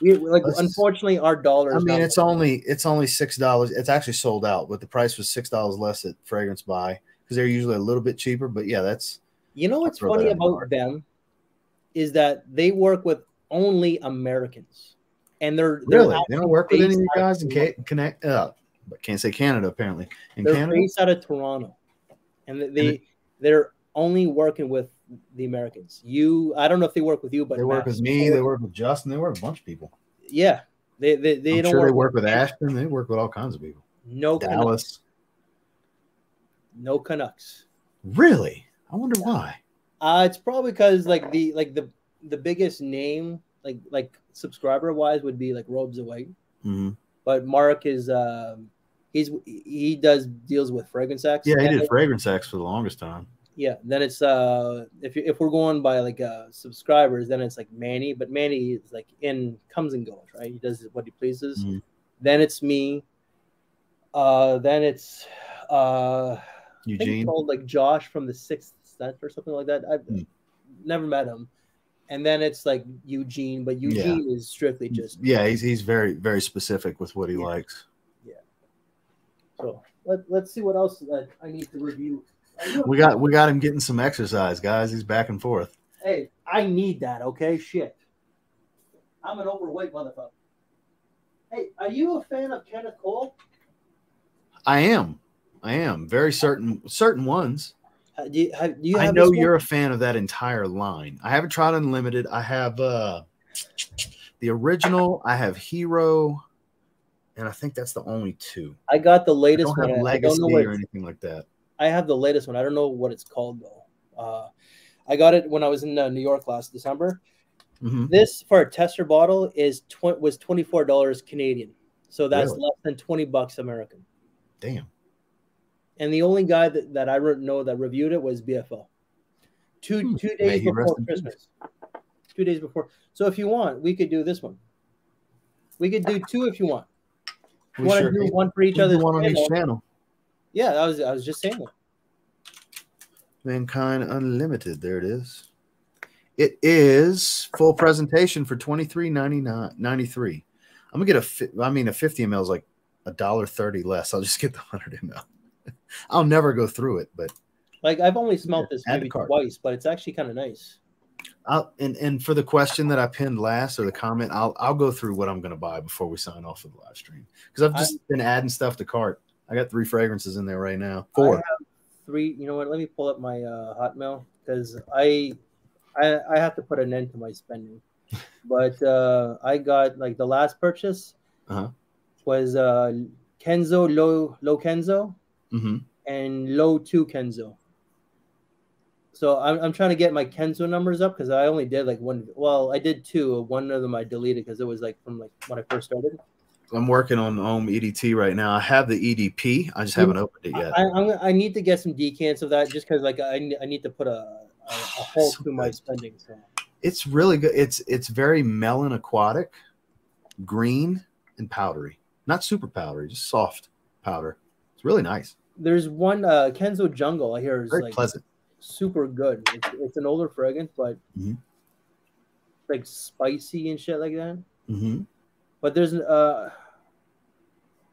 [SPEAKER 2] We, like
[SPEAKER 1] Let's-
[SPEAKER 2] unfortunately our dollar
[SPEAKER 1] I mean, it's only it's only six dollars. It's actually sold out, but the price was six dollars less at Fragrance Buy because they're usually a little bit cheaper. But yeah, that's
[SPEAKER 2] You know what's funny
[SPEAKER 1] in the
[SPEAKER 2] about them is that they work with only Americans, and they're, they're
[SPEAKER 1] really they don't work with any of you guys in Ca- connect. Uh, but can't say Canada apparently. In
[SPEAKER 2] They're
[SPEAKER 1] Canada,
[SPEAKER 2] based out of Toronto, and they, they they're only working with the Americans. You, I don't know if they work with you, but
[SPEAKER 1] they work with me. They work with Justin. They work with a bunch of people.
[SPEAKER 2] Yeah, they they, they
[SPEAKER 1] I'm
[SPEAKER 2] don't
[SPEAKER 1] sure
[SPEAKER 2] work
[SPEAKER 1] they work with. Ashton. They work with all kinds of people.
[SPEAKER 2] No Canucks,
[SPEAKER 1] Dallas.
[SPEAKER 2] no Canucks.
[SPEAKER 1] Really? I wonder why.
[SPEAKER 2] Uh, it's probably because like the like the the biggest name like like subscriber wise would be like Robes Away,
[SPEAKER 1] hmm
[SPEAKER 2] but Mark is um he's he does deals with FragranceX.
[SPEAKER 1] Yeah, he did fragrance acts for the longest time.
[SPEAKER 2] Yeah, then it's uh if you, if we're going by like uh subscribers, then it's like Manny, but Manny is like in comes and goes, right? He does what he pleases.
[SPEAKER 1] Mhm.
[SPEAKER 2] Then it's me. Uh then it's uh
[SPEAKER 1] Eugene.
[SPEAKER 2] called like Josh from the Sixth Sense or something like that. I've
[SPEAKER 1] Hmm.
[SPEAKER 2] never met him. And then it's like Eugene, but Eugene is strictly just
[SPEAKER 1] Yeah, he's he's very very specific with what he
[SPEAKER 2] Yeah.
[SPEAKER 1] likes.
[SPEAKER 2] So. Let, let's see what else that I need to review.
[SPEAKER 1] We got we got him getting some exercise, guys. He's back and forth.
[SPEAKER 2] Hey, I need that, okay? Shit. I'm an overweight motherfucker. Hey, are you a fan of Kenneth Cole?
[SPEAKER 1] I am. I am very certain certain ones.
[SPEAKER 2] Uh, do you, have, do you
[SPEAKER 1] I know you're a fan of that entire line. I haven't tried Unlimited. I have uh the original. I have Hero, and I think that's the only two.
[SPEAKER 2] I got the
[SPEAKER 1] I
[SPEAKER 2] latest
[SPEAKER 1] don't
[SPEAKER 2] one.
[SPEAKER 1] have
[SPEAKER 2] I- I
[SPEAKER 1] Legacy
[SPEAKER 2] don't know
[SPEAKER 1] or anything like that.
[SPEAKER 2] I have the latest one. I don't know what it's called though. Uh, I got it when I was in uh, New York last December.
[SPEAKER 1] Mhm.
[SPEAKER 2] This for a tester bottle is tw- was twenty four dollars Canadian, so that's
[SPEAKER 1] Really?
[SPEAKER 2] less than twenty bucks American.
[SPEAKER 1] Damn.
[SPEAKER 2] And the only guy that, that I re- know that reviewed it was BFL. Two
[SPEAKER 1] Hmm.
[SPEAKER 2] two days before. Christmas. Two days before. So if you want, we could do this one. We could do two if you want.
[SPEAKER 1] We
[SPEAKER 2] want
[SPEAKER 1] sure
[SPEAKER 2] to do one for each other?
[SPEAKER 1] one on each channel.
[SPEAKER 2] Yeah, I was I was just saying that.
[SPEAKER 1] Mankind Unlimited. There it is. It is full presentation for twenty three ninety nine ninety three. I'm gonna get a. I mean, a 50 ml is like a dollar thirty less. I'll just get the *laughs* hundred ml. I'll never go through it, but
[SPEAKER 2] Like I've only smelt this maybe twice, but it's actually kind of nice.
[SPEAKER 1] I'll and and for the question that I pinned last or the comment, I'll I'll go through what I'm gonna buy before we sign off for the live stream because I've just been adding stuff to cart. I got three fragrances in there right now. Four.
[SPEAKER 2] Three. You know what? Let me pull up my uh, Hotmail because I, I I have to put an end to my spending. *laughs* but uh, I got like the last purchase
[SPEAKER 1] Uh-huh.
[SPEAKER 2] was uh, Kenzo low L'Eau Kenzo
[SPEAKER 1] hmm
[SPEAKER 2] and low two Kenzo. So I'm, I'm trying to get my Kenzo numbers up because I only did like one. Well, I did two. One of them I deleted because it was like from like when I first started.
[SPEAKER 1] I'm working on Homme EDT right now. I have the EDP. I just haven't opened it yet.
[SPEAKER 2] I, I'm, I need to get some decants of that just because like I, I need to put a, a, *sighs* a hole
[SPEAKER 1] So
[SPEAKER 2] to my spending. So
[SPEAKER 1] It's really good. It's it's very melon aquatic, green and powdery. Not super powdery, just soft powder. It's really nice.
[SPEAKER 2] there's one uh, Kenzo Jungle I hear is
[SPEAKER 1] Very
[SPEAKER 2] like
[SPEAKER 1] pleasant.
[SPEAKER 2] Super good. It's, it's an older fragrance, but
[SPEAKER 1] Mhm.
[SPEAKER 2] like spicy and shit like that.
[SPEAKER 1] hmm
[SPEAKER 2] But there's uh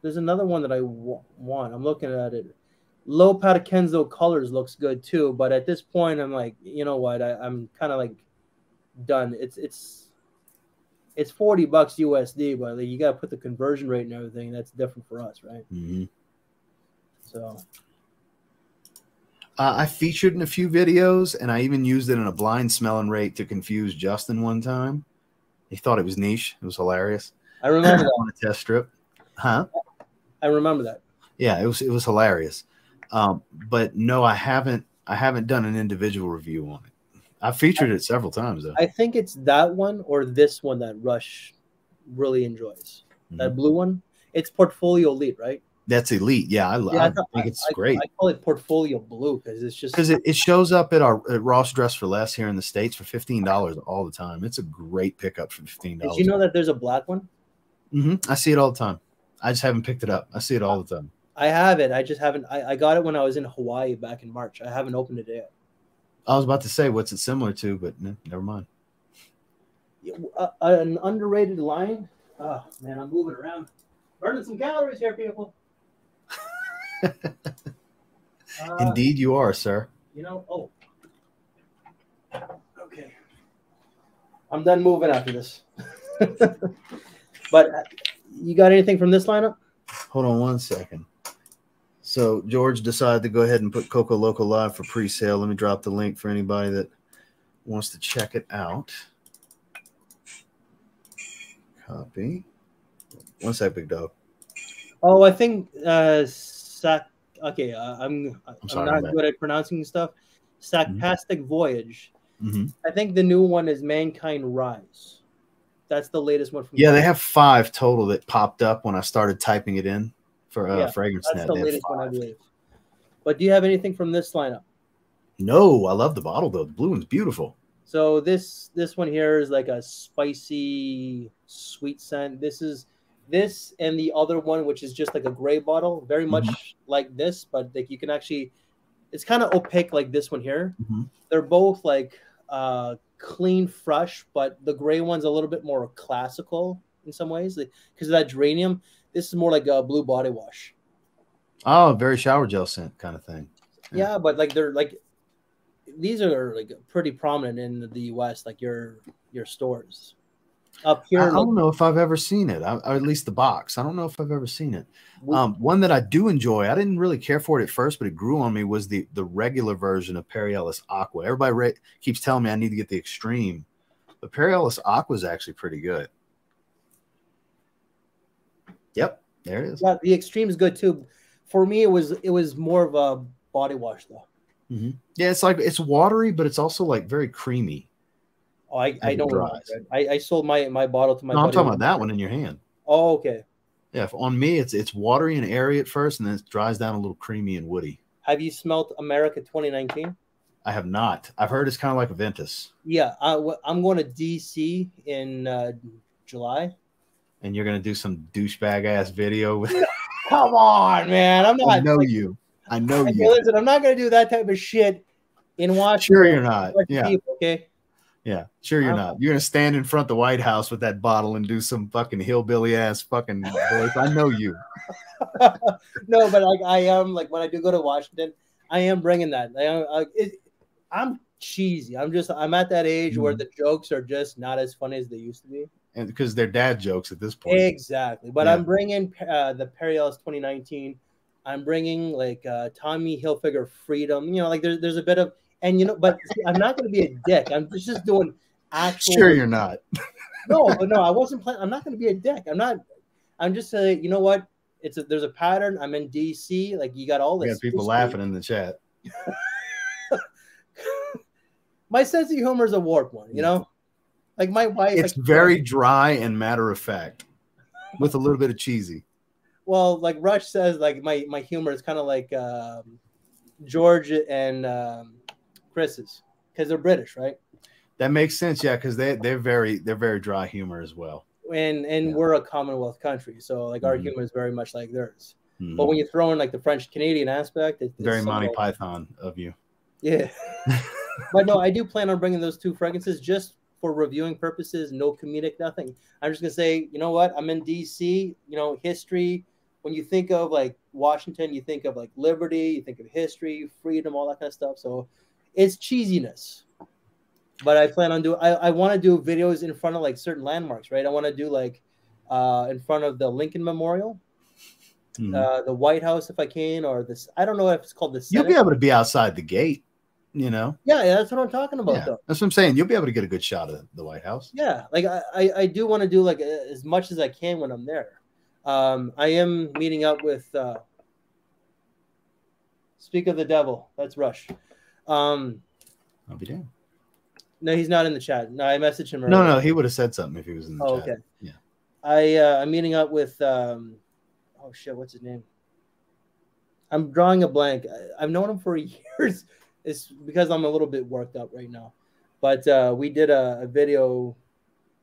[SPEAKER 2] there's another one that I want. I'm looking at it. L'Eau Par Kenzo colors looks good too, but at this point I'm like, you know what? I, I'm kind of like done. It's it's it's 40 bucks USD, but like, you got to put the conversion rate and everything. That's different for us, right?
[SPEAKER 1] hmm
[SPEAKER 2] So
[SPEAKER 1] Uh, I featured in a few videos, and I even used it in a blind smelling rate to confuse Justin one time. He thought it was niche. It was hilarious
[SPEAKER 2] I remember that. *laughs*
[SPEAKER 1] on a test strip, huh?
[SPEAKER 2] I remember that.
[SPEAKER 1] Yeah, it was it was hilarious. Um, but no, I haven't I haven't done an individual review on it. I featured it several times though.
[SPEAKER 2] I think it's that one or this one that Rush really enjoys.
[SPEAKER 1] Mhm.
[SPEAKER 2] That blue one, it's Portfolio Elite, right?
[SPEAKER 1] That's elite. Yeah, I,
[SPEAKER 2] Yeah,
[SPEAKER 1] I,
[SPEAKER 2] thought-
[SPEAKER 1] think it's
[SPEAKER 2] I-
[SPEAKER 1] great
[SPEAKER 2] I call it Portfolio Blue because it's just
[SPEAKER 1] because it, it shows up at our at Ross Dress for Less here in the states for fifteen dollars all the time. It's a great pickup for fifteen dollars.
[SPEAKER 2] Did you know that there's a black one?
[SPEAKER 1] hmm I see it all the time. I just haven't picked it up. I see it all the time.
[SPEAKER 2] I have it. I just haven't. I, I got it when I was in Hawaii back in March. I haven't opened it yet.
[SPEAKER 1] I was about to say what's it similar to, but no, never mind.
[SPEAKER 2] Uh, an underrated line. Oh man, I'm moving around, burning some calories here, people. *laughs* Uh,
[SPEAKER 1] Indeed, you are, sir.
[SPEAKER 2] You know. Oh. Okay. I'm done moving after this. *laughs* but uh, you got anything from this lineup?
[SPEAKER 1] Hold on one second. So George decided to go ahead and put Coco Loco live for pre-sale. Let me drop the link for anybody that wants to check it out. Copy. One sec, big dog.
[SPEAKER 2] Oh, I think uh, Sac. Okay, uh, I'm I'm,
[SPEAKER 1] sorry, my
[SPEAKER 2] not good at pronouncing stuff. Sarcastic Voyage.
[SPEAKER 1] hmm
[SPEAKER 2] I think the new one is Mankind Rise. That's the latest one from.
[SPEAKER 1] Yeah, they have five total that popped up when I started typing it in for uh,
[SPEAKER 2] Yeah,
[SPEAKER 1] Fragrance
[SPEAKER 2] That's
[SPEAKER 1] Net.
[SPEAKER 2] the latest one, I believe. But do you have anything from this lineup?
[SPEAKER 1] No, I love the bottle though. The blue one's beautiful.
[SPEAKER 2] So this this one here is like a spicy sweet scent. This is this and the other one, which is just like a gray bottle, very much
[SPEAKER 1] Mm-hmm.
[SPEAKER 2] like this, but like you can actually, it's kind of opaque like this one here.
[SPEAKER 1] Mhm.
[SPEAKER 2] They're both like uh clean, fresh, but the gray one's a little bit more classical in some ways because of that geranium. This is more like a blue body wash.
[SPEAKER 1] Oh, very shower gel scent kind of thing. Yeah.
[SPEAKER 2] Yeah, but like they're like these are like pretty prominent in the U.S. Like your your stores up
[SPEAKER 1] I,
[SPEAKER 2] here.
[SPEAKER 1] I
[SPEAKER 2] like,
[SPEAKER 1] don't know if I've ever seen it, I, or at least the box. I don't know if I've ever seen it. Um, one that I do enjoy, I didn't really care for it at first, but it grew on me was the the regular version of Perry Ellis Aqua. Everybody re- keeps telling me I need to get the extreme, but Perry Ellis Aqua is actually pretty good. Yep, there it is.
[SPEAKER 2] yeah, the extreme is good too. For me, it was it was more of a body wash though.
[SPEAKER 1] Mhm. Yeah, it's like it's watery, but it's also like very creamy.
[SPEAKER 2] Oh, I, I don't. I, I sold my my bottle to my.
[SPEAKER 1] No, I'm talking about that one in your hand.
[SPEAKER 2] Oh, okay.
[SPEAKER 1] Yeah, on me, it's it's watery and airy at first, and then it dries down a little creamy and woody.
[SPEAKER 2] Have you smelt America 2019?
[SPEAKER 1] I have not. I've heard it's kind of like a Ventus,
[SPEAKER 2] Yeah, I, am going to DC in uh, July.
[SPEAKER 1] and you're gonna do some douchebag ass video with. *laughs*
[SPEAKER 2] Come on, man! I'm not.
[SPEAKER 1] I know you. I know
[SPEAKER 2] Okay,
[SPEAKER 1] you.
[SPEAKER 2] listen, I'm not going to do that type of shit in Washington.
[SPEAKER 1] Sure, you're not. Yeah,
[SPEAKER 2] people, okay.
[SPEAKER 1] Yeah. Sure, you're not. You're gonna stand in front of the White House with that bottle and do some fucking hillbilly ass fucking voice. I know you. *laughs*
[SPEAKER 2] no, but like I am like when I do go to Washington, I am bringing that. I, am- I, it, I'm cheesy. I'm just I'm at that age where
[SPEAKER 1] Mhm.
[SPEAKER 2] the jokes are just not as funny as they used to be.
[SPEAKER 1] And because they're dad jokes at this point.
[SPEAKER 2] Exactly. But
[SPEAKER 1] Yeah.
[SPEAKER 2] I'm bringing uh, the Perry Ellis 2019. I'm bringing like uh, Tommy Hilfiger Freedom. You know, like there's there's a bit of and you know, but see, I'm not going to be a dick. I'm just, just doing actual.
[SPEAKER 1] Sure, you're not. *laughs*
[SPEAKER 2] no, but no, I wasn't planning. I'm not going to be a dick. I'm not. I'm just saying. You know what? It's a, there's a pattern. I'm in DC. Like you got all this.
[SPEAKER 1] people laughing in the chat. *laughs*
[SPEAKER 2] My sense of humor is a warped one. You know, like my wife.
[SPEAKER 1] It's
[SPEAKER 2] like,
[SPEAKER 1] very dry and matter of fact, with a little bit of cheesy.
[SPEAKER 2] well. Like Rush says, like my my humor is kind of like um, George and um, Chris's because they're British, right?
[SPEAKER 1] That makes sense, yeah, because they they're very they're very dry humor as well.
[SPEAKER 2] And and
[SPEAKER 1] Yeah.
[SPEAKER 2] we're a Commonwealth country, so like our
[SPEAKER 1] Mhm.
[SPEAKER 2] humor is very much like theirs.
[SPEAKER 1] Mhm.
[SPEAKER 2] But when you throw in like the French Canadian aspect, it's,
[SPEAKER 1] very Monty Python of you.
[SPEAKER 2] Yeah. *laughs* but no, I do plan on bringing those two fragrances just for reviewing purposes, no comedic, nothing. I'm just gonna say, you know what? I'm in DC. You know, history. When you think of like Washington, you think of like liberty, you think of history, freedom, all that kind of stuff. So it's cheesiness. But I plan on doing. I, I want to do videos in front of like certain landmarks, right? I want to do like uh, in front of the Lincoln Memorial,
[SPEAKER 1] Mhm.
[SPEAKER 2] uh, the White House, if I can, or this. I don't know if it's called the.
[SPEAKER 1] You'll be able to be outside the gate, you know.
[SPEAKER 2] yeah, yeah, that's what I'm talking about,
[SPEAKER 1] Yeah,
[SPEAKER 2] though.
[SPEAKER 1] that's what I'm saying. You'll be able to get a good shot of the White House.
[SPEAKER 2] Yeah, like I, I, I do want to do like as much as I can when I'm there. Um, I am meeting up with. Uh, speak of the devil, that's Rush. Um,
[SPEAKER 1] I'll be damned.
[SPEAKER 2] no, he's not in the chat. No, I messaged him.
[SPEAKER 1] No,
[SPEAKER 2] earlier.
[SPEAKER 1] no, no, he would have said something if he was in the
[SPEAKER 2] Oh,
[SPEAKER 1] chat.
[SPEAKER 2] okay.
[SPEAKER 1] Yeah.
[SPEAKER 2] I uh, I'm meeting up with um, oh shit, what's his name? I'm drawing a blank. I, have known him for *laughs* years. It's because I'm a little bit worked up right now. But uh, we did a, a video.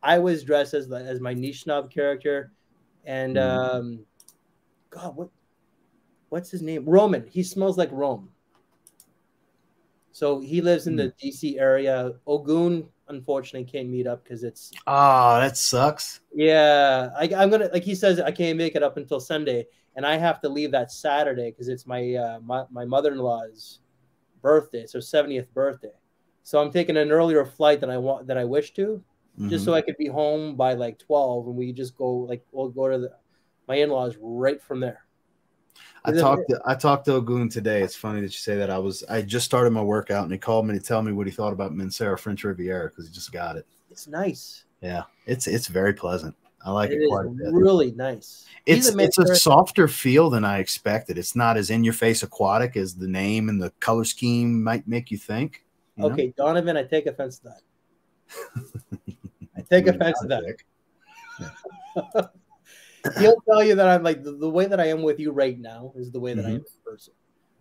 [SPEAKER 2] I was dressed as the, as my Anishinaabe character, and mm-hmm. um, God, what what's his name? Roman. He smells like Rome. So he lives in the hmm. DC area. Ogun unfortunately can't meet up because it's
[SPEAKER 1] oh that sucks.
[SPEAKER 2] Yeah, I, am gonna like he says I can't make it up until Sunday, and I have to leave that Saturday because it's my uh, my, my mother in law's birthday, so 70th birthday. So I'm taking an earlier flight than I want than I wish to, mm-hmm. just so mm-hmm. I could be home by like 12, and we just go like we'll go to the my in laws right from there.
[SPEAKER 1] I talked to I talked to Ogun today. It's funny that you say that. I was I just started my workout and he called me to tell me what he thought about Mancera French Riviera because he just got it.
[SPEAKER 2] It's nice.
[SPEAKER 1] Yeah, it's it's very pleasant. I like it,
[SPEAKER 2] it quite a bit. Really nice.
[SPEAKER 1] It's a it's a softer feel than I expected. It's not as in your face aquatic as the name and the color scheme might make you think. You
[SPEAKER 2] okay, know? Donovan, I take offense to that. I take offense to that. *laughs* He'll tell you that I'm like the, the, way that I am with you right now is the way that mm-hmm. I am in person.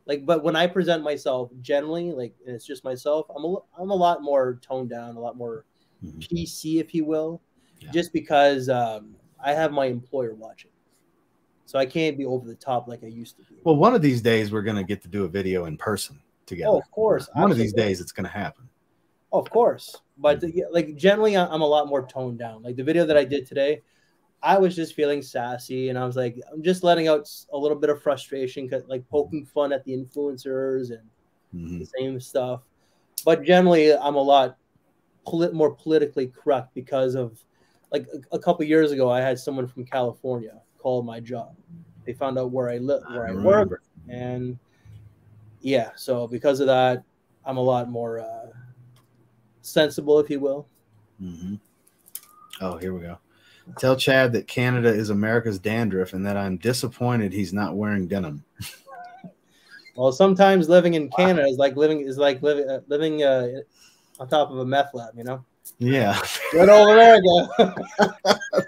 [SPEAKER 2] Like, but when I present myself generally, like it's just myself, I'm a I'm a lot more toned down, a lot more mm-hmm. PC, if you will, yeah. just because um, I have my employer watching, so I can't be over the top like I used to be.
[SPEAKER 1] Well, one of these days we're gonna get to do a video in person together.
[SPEAKER 2] Oh, of course.
[SPEAKER 1] One Absolutely. of these days it's gonna happen.
[SPEAKER 2] Oh, of course, but mm-hmm. like generally, I'm a lot more toned down. Like the video that I did today, I was just feeling sassy and I was like, I'm just letting out a little bit of frustration, like poking fun at the influencers and mm-hmm. the same stuff. But generally, I'm a lot polit- more politically correct because of like a, a couple years ago, I had someone from California call my job. They found out where I live, where I, I work, and yeah, so because of that, I'm a lot more uh, sensible, if you will.
[SPEAKER 1] Mm-hmm. Oh, here we go. Tell Chad that Canada is America's dandruff and that I'm disappointed he's not wearing denim.
[SPEAKER 2] well, sometimes living in Canada is like living is like living uh, living uh, on top of a meth lab, you know.
[SPEAKER 1] Yeah.
[SPEAKER 2] Good old America.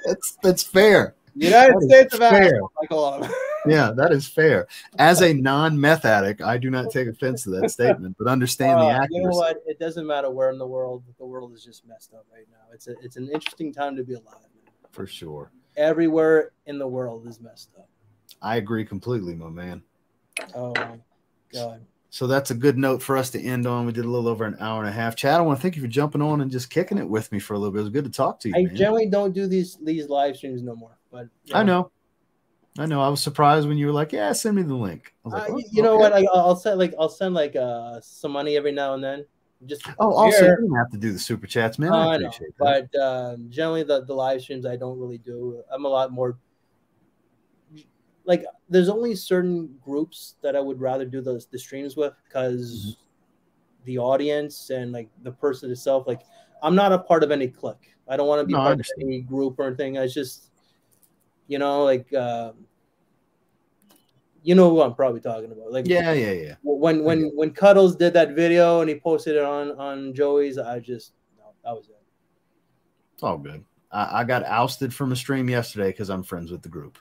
[SPEAKER 1] that's that's fair.
[SPEAKER 2] United that States of
[SPEAKER 1] America. *laughs* yeah, that is fair. As a non-meth addict, I do not take offense to that statement, but understand uh, the accuracy.
[SPEAKER 2] You know what? It doesn't matter where in the world. The world is just messed up right now. It's a, it's an interesting time to be alive
[SPEAKER 1] for sure.
[SPEAKER 2] Everywhere in the world is messed up.
[SPEAKER 1] I agree completely, my man.
[SPEAKER 2] Oh my god.
[SPEAKER 1] So that's a good note for us to end on. We did a little over an hour and a half. Chad, I want to thank you for jumping on and just kicking it with me for a little bit. It was good to talk to you.
[SPEAKER 2] I
[SPEAKER 1] man.
[SPEAKER 2] generally don't do these these live streams no more, but
[SPEAKER 1] you know. I know. I know. I was surprised when you were like, "Yeah, send me the link." Like,
[SPEAKER 2] uh, oh, you okay. know what? I, will send like I'll send like uh some money every now and then just
[SPEAKER 1] oh, also you don't have to do the super chats, man. I,
[SPEAKER 2] I appreciate. But um, generally, the the live streams I don't really do. I'm a lot more like there's only certain groups that I would rather do those the streams with because mm-hmm. the audience and like the person itself. Like I'm not a part of any clique. I don't want to be no, part of any group or anything. I just you know like. Um, you know who I'm probably talking about. Like
[SPEAKER 1] yeah, yeah, yeah.
[SPEAKER 2] When when when Cuddles did that video and he posted it on on Joey's, I just no, that was it.
[SPEAKER 1] It's all good. I, I got ousted from a stream yesterday because I'm friends with the group.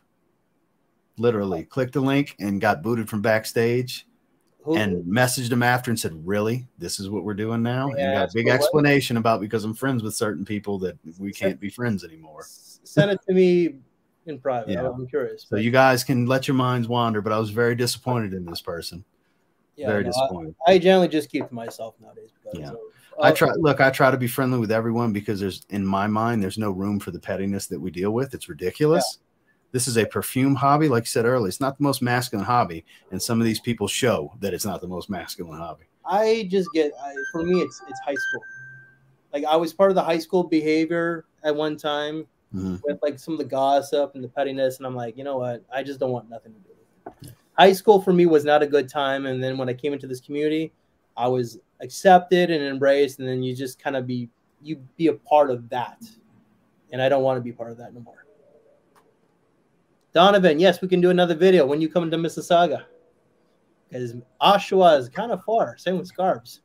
[SPEAKER 1] Literally, clicked the link and got booted from backstage. Who? And messaged him after and said, "Really, this is what we're doing now?" Yeah, and got a big explanation what? about because I'm friends with certain people that we can't be friends anymore.
[SPEAKER 2] Send it to me in private. Yeah. I'm curious.
[SPEAKER 1] So you guys can let your minds wander, but I was very disappointed in this person. Yeah, very no, disappointed.
[SPEAKER 2] I, I, generally just keep to myself nowadays.
[SPEAKER 1] yeah. Uh, I try look, I try to be friendly with everyone because there's in my mind, there's no room for the pettiness that we deal with. It's ridiculous. Yeah. This is a perfume hobby, like I said earlier. It's not the most masculine hobby, and some of these people show that it's not the most masculine hobby.
[SPEAKER 2] I just get I, for me, it's it's high school. Like I was part of the high school behavior at one time, mm-hmm. with like some of the gossip and the pettiness. And I'm like, you know what? I just don't want nothing to do with it. High school for me was not a good time. And then when I came into this community, I was accepted and embraced. And then you just kind of be, you be a part of that. And I don't want to be part of that no more. Donovan, yes, we can do another video when you come to Mississauga. Because Oshawa is kind of far. Same with Scarbs.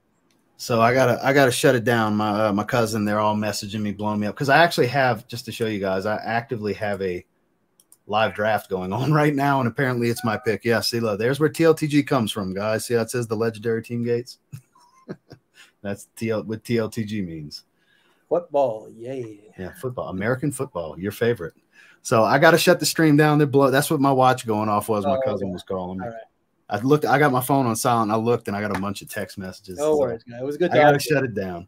[SPEAKER 1] So I gotta I gotta shut it down. My uh, my cousin, they're all messaging me, blowing me up because I actually have just to show you guys. I actively have a live draft going on *laughs* right now, and apparently it's my pick. Yeah, see, look, there's where TLTG comes from, guys. See how it says the legendary team gates. *laughs* That's TL what TLTG means.
[SPEAKER 2] Football, yay.
[SPEAKER 1] Yeah, football, American football, your favorite. So I got to shut the stream down. They're blow. That's what my watch going off was. My
[SPEAKER 2] Oh,
[SPEAKER 1] cousin
[SPEAKER 2] okay.
[SPEAKER 1] was calling me. I looked. I got my phone on silent. I looked, and I got a bunch of text messages.
[SPEAKER 2] No worries. It was good.
[SPEAKER 1] I got to
[SPEAKER 2] you.
[SPEAKER 1] shut it down.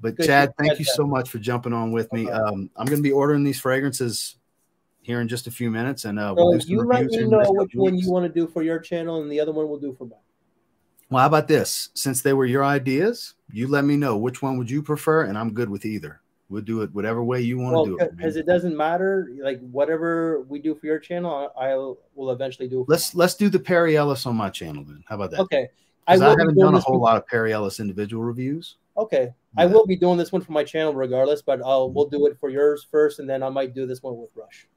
[SPEAKER 1] But
[SPEAKER 2] Good
[SPEAKER 1] Chad, thank you so much for jumping on with me.
[SPEAKER 2] No
[SPEAKER 1] Um, I'm going to be ordering these fragrances here in just a few minutes, and uh,
[SPEAKER 2] So
[SPEAKER 1] we'll
[SPEAKER 2] you let me
[SPEAKER 1] here in the
[SPEAKER 2] know which one
[SPEAKER 1] weeks.
[SPEAKER 2] you want to do for your channel, and the other one we'll do for mine.
[SPEAKER 1] Well, how about this? Since they were your ideas, you let me know which one would you prefer, and I'm good with either. We'll do it whatever way you want
[SPEAKER 2] Well,
[SPEAKER 1] to do it.
[SPEAKER 2] because it doesn't matter. Like whatever we do for your channel, I I will eventually do.
[SPEAKER 1] Let's let's do the Perry Ellis on my channel then. How about that?
[SPEAKER 2] Okay.
[SPEAKER 1] 'Cause I, haven't done a whole lot of Perry Ellis individual reviews.
[SPEAKER 2] Okay, I will be doing this one for my channel regardless, but I'll
[SPEAKER 1] Mm-hmm.
[SPEAKER 2] we'll do it for yours first, and then I might do this one with Rush.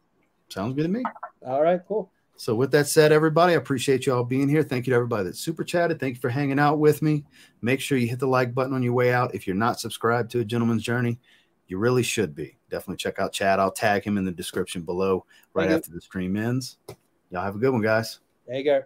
[SPEAKER 1] Sounds good to me.
[SPEAKER 2] All right, cool.
[SPEAKER 1] So with that said, everybody, I appreciate you all being here. Thank you to everybody that super chatted. Thank you for hanging out with me. Make sure you hit the like button on your way out. If you're not subscribed to A Gentleman's Journey, you really should be. Definitely check out Chad. I'll tag him in the description below right after the stream ends. Y'all have a good one, guys.
[SPEAKER 2] There you go.